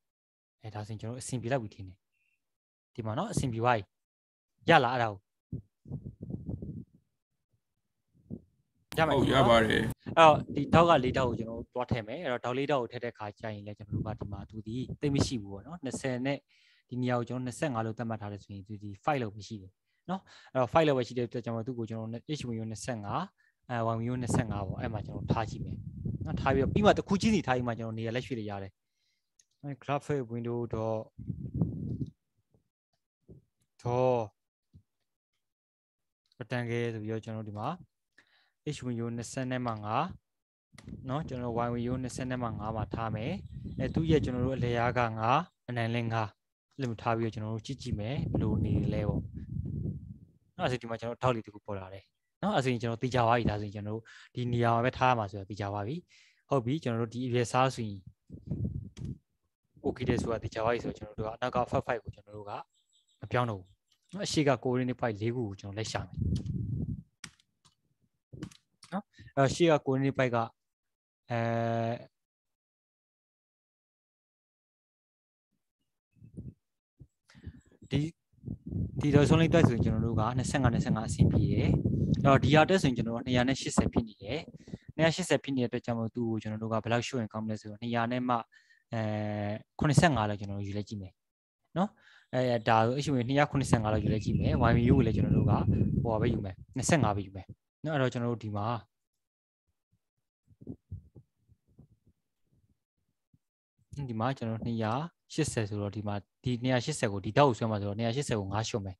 အဲဒါဆိုရင်ကျွန်တော်အဆင်ပြေလောက်ပြီထင်တယ်ဒီမှာနော်အဆင်ပြေပါပြီရလားအဲ့ဒါကိုရမယ်ဟုတ်ရနော်ပါတယ်အဲ့တော့ဒီတောက်ကလေးတောက်ကိုကျွန်တော်တို့တွားထည့်မယ်အဲ့တော့တောက်လေးတောက်ကိုထည့်တဲ့ခါကျရင်လည်းကျွန်တော်တို့ကဒီမှာသူဒီသိပ်မရှိဘူးပေါ့နော်20နဲ့ဒီနေရာကိုကျွန်တော်25လို့သတ်မှတ်ထားတယ်ဆိုရင်သူဒီ5လို့မရှိတယ်နော်အဲ့တော့5လို့ပဲရှိတဲ့အတွက်ကျွန်တော်သူ့ကိုကျွန်တော် HMU 25အဲ 1MU 25ပေါ့အဲ့မှာကျွန်တော်ထားကြည့်မယ် နော်ထားပြီးတော့ပြီးမှတစ်ခုချင်းစီထားပြီးမှကျွန်တော်နေရာလက်ရွှေ့ရရတယ်အဲ graphic window dot dot rectangle ဆိုပြီးတော့ကျွန်တော်ဒီမှာ HWU 20နဲ့မှ9เนาะကျွန်တော် YWU 20နဲ့မှ9မှာထားမယ်အဲသူ့ရဲ့ကျွန်တော်တို့အလေအားက9အနိုင်လဲ9အဲ့လိုထားပြီးတော့ကျွန်တော်တို့ကြည့်ကြည့်မယ်ဘယ်လိုနေလဲပေါ့เนาะအဲ့ဒီမှာကျွန်တော်ထောက်လေးတခုပေါ်လာတယ် နော်အဲဆိုရင်ကျွန်တော်သိကြပါပြီဒါဆိုရင်ကျွန်တော်တို့ဒီနေရာမှာပဲထားရမှာဆိုတော့သိကြပါပြီဟုတ်ပြီကျွန်တော်တို့ဒီ eraser ဆိုရင် okay တဲ့ဆိုတာသိကြပါပြီဆိုတော့ကျွန်တော်တို့ကအနောက်က5 5ကိုကျွန်တော်တို့ကမပြောင်းတော့ဘူးနော်အရှိက coordinate point ၄ခုကိုကျွန်တော်လက်ရှာမယ်နော်အဲရှေ့က coordinate point ကအဲဒီ ဒီတော့ဆုံးလေးတက်ဆိုရင်ကျွန်တော်တို့က25 25အဆင်ပြေတယ်အဲ့တော့ဒီဟာတက်ဆိုရင်ကျွန်တော်တို့280ဖြစ်နေတယ်280ဖြစ်နေတဲ့အတွက်ကြောင့်မို့သူ့ကိုကျွန်တော်တို့ကဘယ်လောက်ရှို့ရင်ကောင်းမလဲဆိုတော့200နဲ့မှအဲ85လောက်ကျွန်တော်တို့ယူလိုက်ကြည့်မယ်နော်အဲဒါဆိုအရှိဝင်285လောက်ယူလိုက်ကြည့်မယ် YMU ကိုလည်းကျွန်တော်တို့ကဟိုပါပဲယူမယ်25ပဲယူမယ်နော်အဲ့တော့ကျွန်တော်တို့ဒီမှာဒီမှာကျွန်တော်280ဆိုတော့ဒီမှာ ဒီ280ကိုဒီတောက်ကိုဆွဲမှာဆိုတော့280ကို9ရှုံမယ်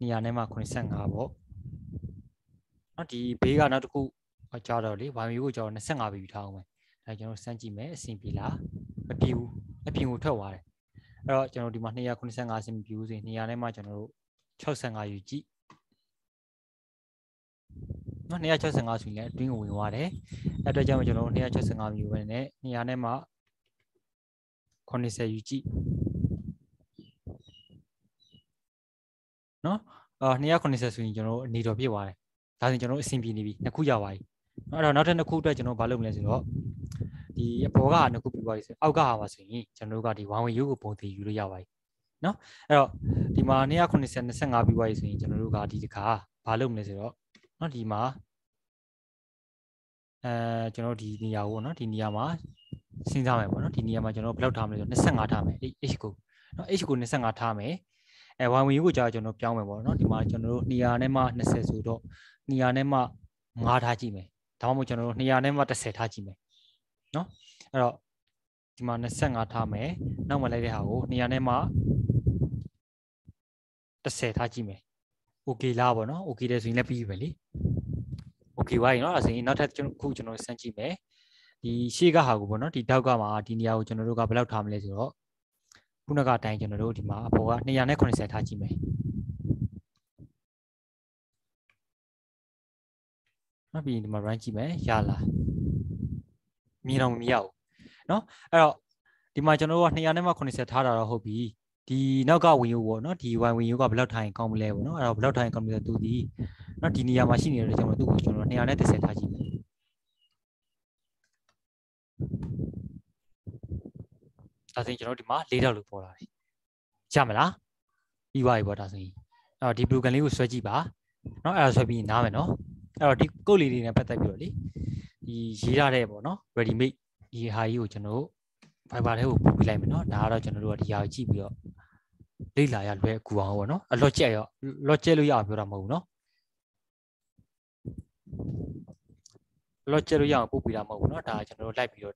200နဲ့မှ85ပေါ့နော်ဒီဘေးကနောက်တစ်ခုကြောက်တော့လေ YMU ကိုကြောက်25ပဲယူထားအောင်မယ်ဒါကျွန်တော်စမ်းကြည့်မယ်အဆင်ပြေလားမပြေဘူးအပြင်ကိုထွက်သွားတယ်အဲ့တော့ကျွန်တော်ဒီမှာ285အဆင်မပြေဘူးဆိုရင်200နဲ့မှကျွန်တော်တို့65ယူကြည့်နော်265ဆိုရင်လည်းအတွင်းကိုဝင်သွားတယ်အဲ့အတွက်ကြောင့်ကျွန်တော်တို့265မျိုးပဲနဲ့200နဲ့မှ80ယူကြည့် နော်အာ280ဆိုရင်ကျွန်တော်တို့အနေတော်ပြည့်သွားတယ်ဒါဆိုရင်ကျွန်တော်တို့အဆင်ပြေနေပြီနှစ်ခုရပါပြီအဲ့တော့နောက်ထပ်နှစ်ခုအတွက်ကျွန်တော်ဘာလုပ်မလဲဆိုတော့ဒီအပေါ်ကနှစ်ခုပြသွားပြီဆိုအောက်ကဟာပါဆိုရင်ကျွန်တော်တို့ကဒီ one way ရုပ်ကိုပုံသေးယူလို့ရပါပြီနော်အဲ့တော့ဒီမှာ280 25ပြသွားပြီဆိုရင်ကျွန်တော်တို့ကဒီတစ်ခါဘာလုပ်မလဲဆိုတော့နော်ဒီမှာအဲကျွန်တော်ဒီနေရာကိုနော်ဒီနေရာမှာစဉ်းစားမယ်ပေါ့နော်ဒီနေရာမှာကျွန်တော်ဘယ်လောက်ထားမလဲဆိုတော့25ထားမယ် h ကိုနော် h ကို25ထားမယ် အဲ one way ကိုကြာကျွန်တော်ပြောင်းမယ်ပေါ့နော်ဒီမှာကျွန်တော်တို့200နဲ့မှ20ဆိုတော့200နဲ့မှ5ထားကြည့်မယ်ဒါမှမဟုတ်ကျွန်တော်တို့200နဲ့မှ10ထားကြည့်မယ်နော်အဲ့တော့ဒီမှာ25ထားမယ်နောက်မှလိုက်တဲ့ဟာကို200နဲ့မှ10ထားကြည့်မယ် okay လားပေါ့နော် okay တယ်ဆိုရင်လည်းပြီးပြီပဲလေ okay ပါရင်เนาะအဲဆိုရင်နောက်ထပ်ကျွန်တော်ခုကျွန်တော်စမ်းကြည့်မယ်ဒီရှေ့ကဟာကိုပေါ့နော်ဒီတောက်ကမှာဒီနေရာကိုကျွန်တော်တို့ကဘယ်လောက်ထားမလဲဆိုတော့ ခုနကအတိုင်းကျွန်တော်တို့ဒီမှာအပေါ်က280ထားကြည့်မယ်နောက်ပြီးဒီမှာ run ကြည့်မယ်ရလားမြင်တော့မမြင်ရဘူးเนาะအဲ့တော့ဒီမှာကျွန်တော်တို့က200နဲ့မှ80ထားတာတော့ဟုတ်ပြီဒီနောက်ကဝင်ယူပေါ့နော်ဒီ y ဝင်ယူကဘယ်လောက်ထိုင်ကောင်းမလဲပေါ့နော်အဲ့တော့ဘယ်လောက်ထိုင်ကောင်းမလဲသူဒီနော်ဒီနေရာမှာရှိနေတဲ့ကျွန်တော်သူ့ကိုကျွန်တော်230ထားကြည့်မယ် ဒါဆိုရင်ကျွန်တော်ဒီမှာ၄တောက်လို့ပေါ်လာတယ်ရမလားပြီးပါပြီပေါ့ဒါဆိုရင်အဲ့တော့ဒီ broken လေးကိုဆွဲကြည့်ပါနော်အဲ့ဒါဆွဲပြီးနားမယ်နော်အဲ့တော့ဒီကုတ်လေးတွေနဲ့ပတ်သက်ပြီးတော့လေဒီရေးထားတဲ့ပေါ့နော် ready made ဒီဟာကြီးကိုကျွန်တော် Viber ထဲကိုပို့ပြလိုက်မယ်နော်ဒါကတော့ကျွန်တော်တို့ကဒီဟာကိုကြည့်ပြီးတော့လေ့လာရလွယ်ကူအောင်ပေါ့နော်အလော့ကျက်ရောလော့ကျက်လို့ရအောင်ပြောတာမဟုတ်ဘူးနော်လော့ကျက်လို့ရအောင်ပို့ပြတာမဟုတ်ဘူးနော်ဒါကကျွန်တော်တို့လိုက်ပြီးတော့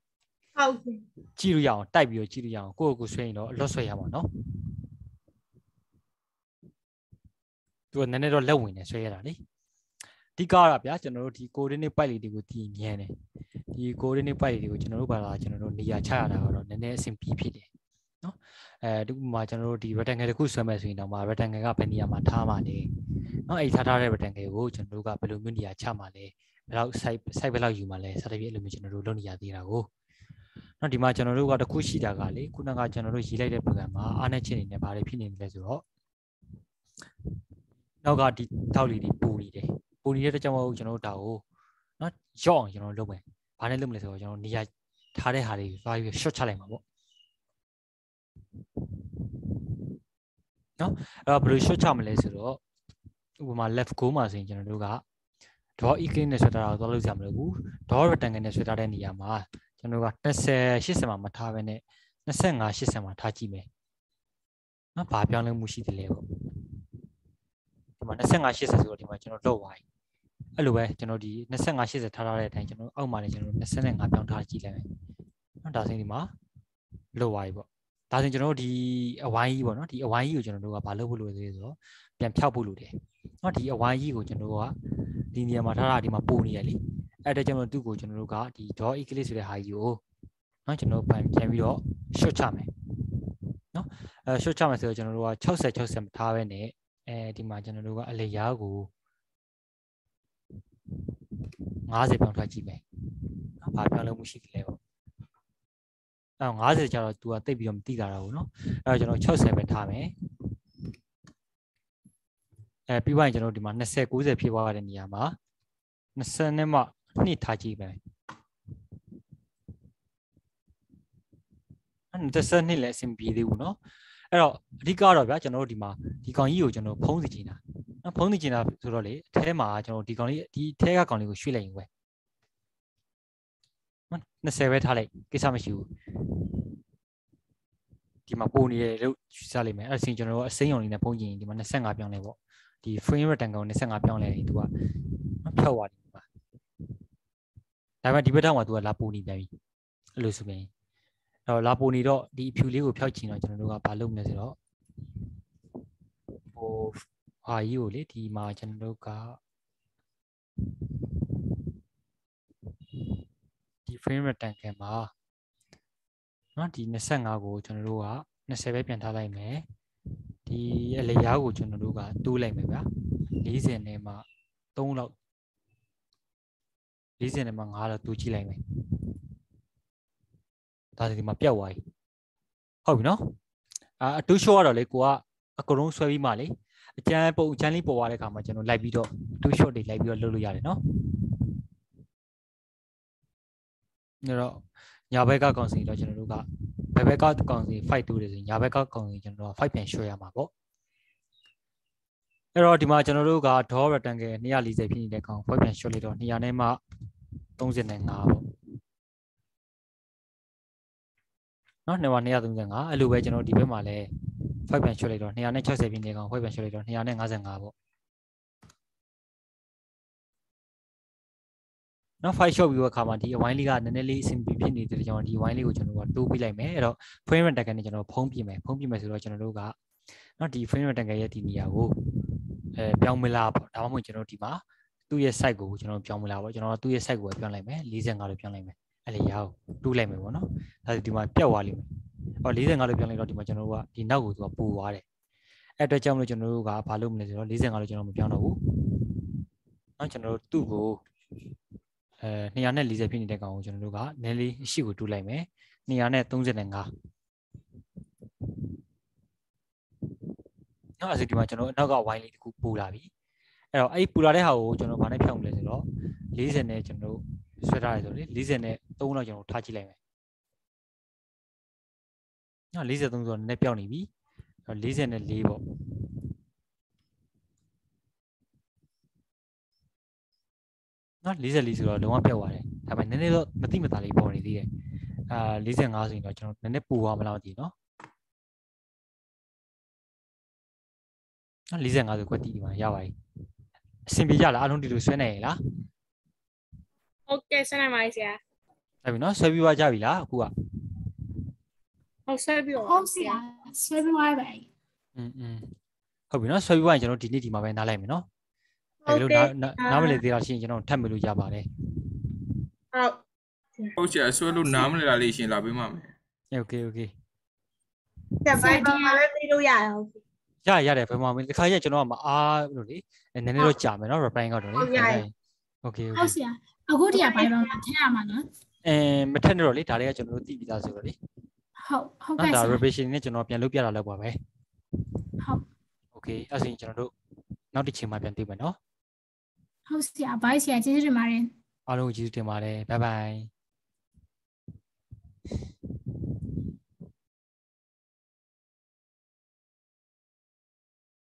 ဟုတ်ကဲ့ကြည့်လို့ရအောင်တိုက်ပြီးတော့ကြည့်လို့ရအောင်ကိုယ့်ကိုယ်ဆွဲရင်တော့အလော့ဆွဲရမှာနော်သူကနည်းနည်းတော့လက်ဝင်နေဆွဲရတာလေအဓိကကဗျာကျွန်တော်တို့ဒီ coordinate byte လေးတွေကိုတည်မြဲတယ်ဒီ coordinate byte တွေကိုကျွန်တော်တို့ဘာလာကျွန်တော်တို့နေရာချရတာကတော့နည်းနည်းအဆင်ပြေဖြစ်တယ်နော်အဲဒီမှာကျွန်တော်တို့ဒီ rectangle တစ်ခုဆွဲမယ်ဆိုရင်တော့မှာ rectangle ကဘယ်နေရာမှာထားမှာလဲနော်အဲ့ထားထားတဲ့ rectangle ကိုကျွန်တော်တို့ကဘယ်လိုမျိုးနေရာချမှာလဲဘယ်လောက် site site ဘယ်လောက်ယူမှာလဲစသဖြင့်အဲ့လိုမျိုးကျွန်တော်တို့လုပ်နေရသေးတာကို နော်ဒီမှာကျွန်တော်တို့ကတစ်ခုရှိတာကလေခုနကကျွန်တော်တို့ရေးလိုက်တဲ့ program မှာအားနဲ့ချင်းနေနေဘာတွေဖြစ်နေလဲဆိုတော့နောက်ကဒီထောက်လေးတွေပူနေတယ်ပူနေတဲ့အတွက်ကြောင့်မို့ကျွန်တော်တို့ဒါကိုနော်ရော့အောင်ကျွန်တော်တို့လုပ်မယ်ဘာနဲ့လုပ်မလဲဆိုတော့ကျွန်တော်နေရာထားတဲ့ဟာတွေသွားပြီး short ချလိုက်မှာပေါ့နော်အဲ့တော့ဘယ်လို short ချမလဲဆိုတော့ဥပမာ left go မှာဆိုရင်ကျွန်တော်တို့က draw equal နဲ့ဆွဲထားတာကိုသွားလို့ဆရာမလိုဘူး draw rectangle နဲ့ဆွဲထားတဲ့နေရာမှာ ကျွန်တော်တို့က20 80မှာမထားဘဲနဲ့25 80မှာထားကြည့်မယ်နော်ဘာပြောင်းလဲမှုရှိတယ်လဲပေါ့ဒီမှာ25 80ဆိုတော့ဒီမှာကျွန်တော်လောက်သွားပြီအဲ့လိုပဲကျွန်တော်ဒီ25 80ထားထားတဲ့အတိုင်းကျွန်တော်အောက်မှာလည်းကျွန်တော်25ပြောင်းထားကြည့်လိုက်မယ်နော်ဒါဆိုရင်ဒီမှာလောက်သွားပြီပေါ့ဒါဆိုရင်ကျွန်တော်တို့ဒီအဝိုင်းကြီးပေါ့နော်ဒီအဝိုင်းကြီးကိုကျွန်တော်တို့ကဘာလုပ်ဖို့လိုလဲဆိုတော့ပြန်ဖြောက်ဖို့လိုတယ်နော်ဒီအဝိုင်းကြီးကိုကျွန်တော်တို့ကဒီနေရာမှာထားတာဒီမှာပို့နေရလေ အဲ့ဒါကြောင့်မို့သူ့ကိုကျွန်တော်တို့ကဒီ draw eclipse ဆိုတဲ့ဟာကြီးကိုနော်ကျွန်တော်တို့ပြန်ပြန်ပြီးတော့ short ချမယ်နော်အဲ short ချမယ်ဆိုတော့ကျွန်တော်တို့က60 60မထားပဲနဲ့အဲဒီမှာကျွန်တော်တို့ကအလေရားကို50ပြောင်းထားကြည့်မယ်နော်ဘာပြောင်းလဲမှုရှိတယ်လဲပေါ့အဲ50ကျတော့ तू ကတိတ်ပြီးတော့မတိတာတော့ဘူးเนาะအဲတော့ကျွန်တော်60ပဲထားမယ်အဲပြီးသွားရင်ကျွန်တော်ဒီမှာ20 90ဖြစ်သွားတဲ့နေရာမှာ20နဲ့မှ နှစ်ထားကြည့်မယ်အဲ့20နှစ်လည်းအဆင်ပြေသေးဘူးเนาะအဲ့တော့အဓိကတော့ဗျာကျွန်တော်တို့ဒီမှာဒီကောင်ကြီးကိုကျွန်တော်ဖုံးစီချင်တာနော်ဖုံးစီချင်တာဆိုတော့လေအထဲမှာကျွန်တော်ဒီကောင်လေးဒီအထဲကကောင်လေးကိုရွှေ့လိုက်ရင်ဝယ်နော်20ပဲထားလိုက်ကိစ္စမရှိဘူးဒီမှာပို့နေတယ်လို့ယူဆလိုက်မယ်အဲ့ဒါဆိုရင်ကျွန်တော်တို့အစိမ်းရောင်လေးနဲ့ဖုံးချင်ရင်ဒီမှာ25ပြောင်းလဲပေါ့ဒီ frame rectangle ကို25ပြောင်းလဲရင် तू ကနော်ဖြောက်သွားတယ် ဒီမှာဒါပေမဲ့ဒီဘက်ထောင်မှာ तू ကလာပို့နေပြန်ပြီအဲ့လိုဆိုရင်အဲ့တော့လာပို့နေတော့ဒီအဖြူလေးကိုဖျောက်ချင်တော့ကျွန်တော်တို့ကဘာလုပ်မလဲဆိုတော့ဟိုဟာကြီးကိုလေဒီမှာကျွန်တော်တို့ကဒီ frame rectangle မှာเนาะဒီ25ကိုကျွန်တော်တို့က20ပဲပြန်ထားလိုက်မယ်ဒီအလျားကိုကျွန်တော်တို့ကတိုးလိုက်မယ်ဗျာ40နဲ့မှ3လောက် 40နဲ့မှ5လောက်တိုးကြည့်လိုက်မယ်ဒါဆိုဒီမှာပြတ်သွားပြီဟုတ်ပြီနော်အာအတူရှော့ကတော့လေကိုကအကုန်လုံးဆွဲပြီးမှလေအကျန်းပုံအကျန်းလေးပေါ်သွားတဲ့အခါမှာကျွန်တော်လိုက်ပြီးတော့အတူရှော့တွေလိုက်ပြီးတော့လုပ်လို့ရတယ်နော်ဒါတော့ညာဘက်ကကောင်စီတော့ကျွန်တော်တို့ကဘယ်ဘက်ကကောင်စီ5တူတယ်ဆိုရင်ညာဘက်ကကောင်စီကျွန်တော်တို့5ပြန်ရွှေ့ရမှာပေါ့ အဲ့တော့ဒီမှာကျွန်တော်တို့က draw rectangle 240ဖြစ်နေတဲ့ကောင်5ပြန်ရွှေ့လိုက်တော့200နဲ့မှ35ပေါ့နော်နှစ်မှာ235အဲ့လိုပဲကျွန်တော်ဒီဘက်မှာလည်း5ပြန်ရွှေ့လိုက်တော့260ဖြစ်နေကောင်5ပြန်ရွှေ့လိုက်တော့255ပေါ့နော် file shot ပြီးတော့အခါမှာဒီအဝိုင်းလေးကနည်းနည်းလေးအဆင်ပြေဖြစ်နေတဲ့ကြောင့်ဒီဝိုင်းလေးကိုကျွန်တော်ကတိုးပေးလိုက်မယ်အဲ့တော့ frame rate ကနေကျွန်တော်ဖုံးပြမယ်ဖုံးပြမယ်ဆိုတော့ကျွန်တော်တို့ကနော်ဒီ frame rate ရဲ့ဒီနေရာကို အဲပြောင်းမလားပေါ့ဒါမှမဟုတ်ကျွန်တော်ဒီမှာသူ့ရဲ့ site ကိုကျွန်တော်ပြောင်းမလားပေါ့ကျွန်တော်သူ့ရဲ့ site ကိုပဲပြောင်းလိုက်မယ်45လို့ပြောင်းလိုက်မယ်အဲ့လေရအောင်တိုးလိုက်မယ်ပေါ့နော်ဒါဆိုဒီမှာပြတ်သွားလိမ့်မယ်ဟော45လို့ပြောင်းလိုက်တော့ဒီမှာကျွန်တော်တို့ကဒီနောက်ကိုသူကပိုသွားတယ်အဲ့အတွက်ကြောင့်မလို့ကျွန်တော်တို့ကဘာလုပ်မလဲဆိုတော့45လို့ကျွန်တော်မပြောင်းတော့ဘူးနော်ကျွန်တော်တို့သူ့ကိုအဲ240ဖြစ်နေတဲ့ကောင်ကိုကျွန်တော်တို့ကနည်းလေးရှိကိုတူးလိုက်မယ်235 နော်အဲ့ဒီမှာကျွန်တော်အနောက်ကဝိုင်းလေးတစ်ခုပူလာပြီအဲ့တော့အဲ့ဒီပူလာတဲ့ဟာကိုကျွန်တော်ဗာနဲ့ဖြောင်းမလဲဆိုတော့40နဲ့ကျွန်တော်တို့ဆွဲထားရဆိုလေ40နဲ့3လောက်ကျွန်တော်ထားကြည့်လိုက်မယ်နော်43ဆိုတော့နည်းနည်းပြောင်းနေပြီ40နဲ့4ပေါ့နော်44ဆိုတော့လုံးဝပြောက်သွားတယ်ဒါပေမဲ့နည်းနည်းတော့မတိမတာလေးပေါ်နေသေးတယ်အာ45ဆိုရင်တော့ကျွန်တော်နည်းနည်းပူသွားမလားမသိဘူးနော် နော်45ဆိုကွက်တီဒီမှာရပါပြီအဆင်ပြေကြလားအားလုံးဒီလိုဆွဲနိုင်ရလား ဟုတ်ကဲ့ဆက်နိုင်ပါပြီဆရာ ဒါပြီနော်ဆွဲပြီးသွားကြပြီလားအခုက ဟုတ်ဆက်ပြီးတော့ ဟုတ်ဆရာဆွဲပြီးသွားပါပြီ อืมอืมဟုတ်ပြီနော်ဆွဲပြီးသွားရင်ကျွန်တော်ဒီနေ့ဒီမှာပဲနားလိုက်မယ်နော် ဟု ဒါ တ် လို့ ကဲ့ နားနားနားမလည်သေးတာရှိရင်ကျွန်တော်ထပ်မလို့ရပါတယ် ဟုတ် ဟုတ်ချာဆွဲလို့နားမလဲတာလေးရှင်လာပေးမှာမယ် โอเคโอเค ကျဘိုင်ဘာမှလည်းသိလို့ရအောင် ရရတယ်ဘယ်မှာမလဲဒီခါကျကျွန်တော်ကမအားလို့လေနည်းနည်းတော့ကြာမယ်နော် reply ကတော့လေဟုတ်ရတယ် okay ဟုတ်ဆရာအခုတည်းကဘိုင်ဘာမှာထည့်ရမှာနော်အဲမထက်တော့လေဒါလေးကကျွန်တော်တို့သိပြီးသားဆိုတော့လေဟုတ်ဟုတ်ကဲ့ဒါ revision နဲ့ကျွန်တော်ပြန်လုပ်ပြတာလောက်ပါပဲဟုတ် okay အဲ့ဆိုရင်ကျွန်တော်တို့နောက်တစ်ချိန်မှာပြန်တွေ့မယ်နော်ဟုတ်ဆရာဘိုင်ဆရာကျေးဇူးတင်ပါတယ်အားလုံးကိုကျေးဇူးတင်ပါတယ်ဘိုင်ဘိုင်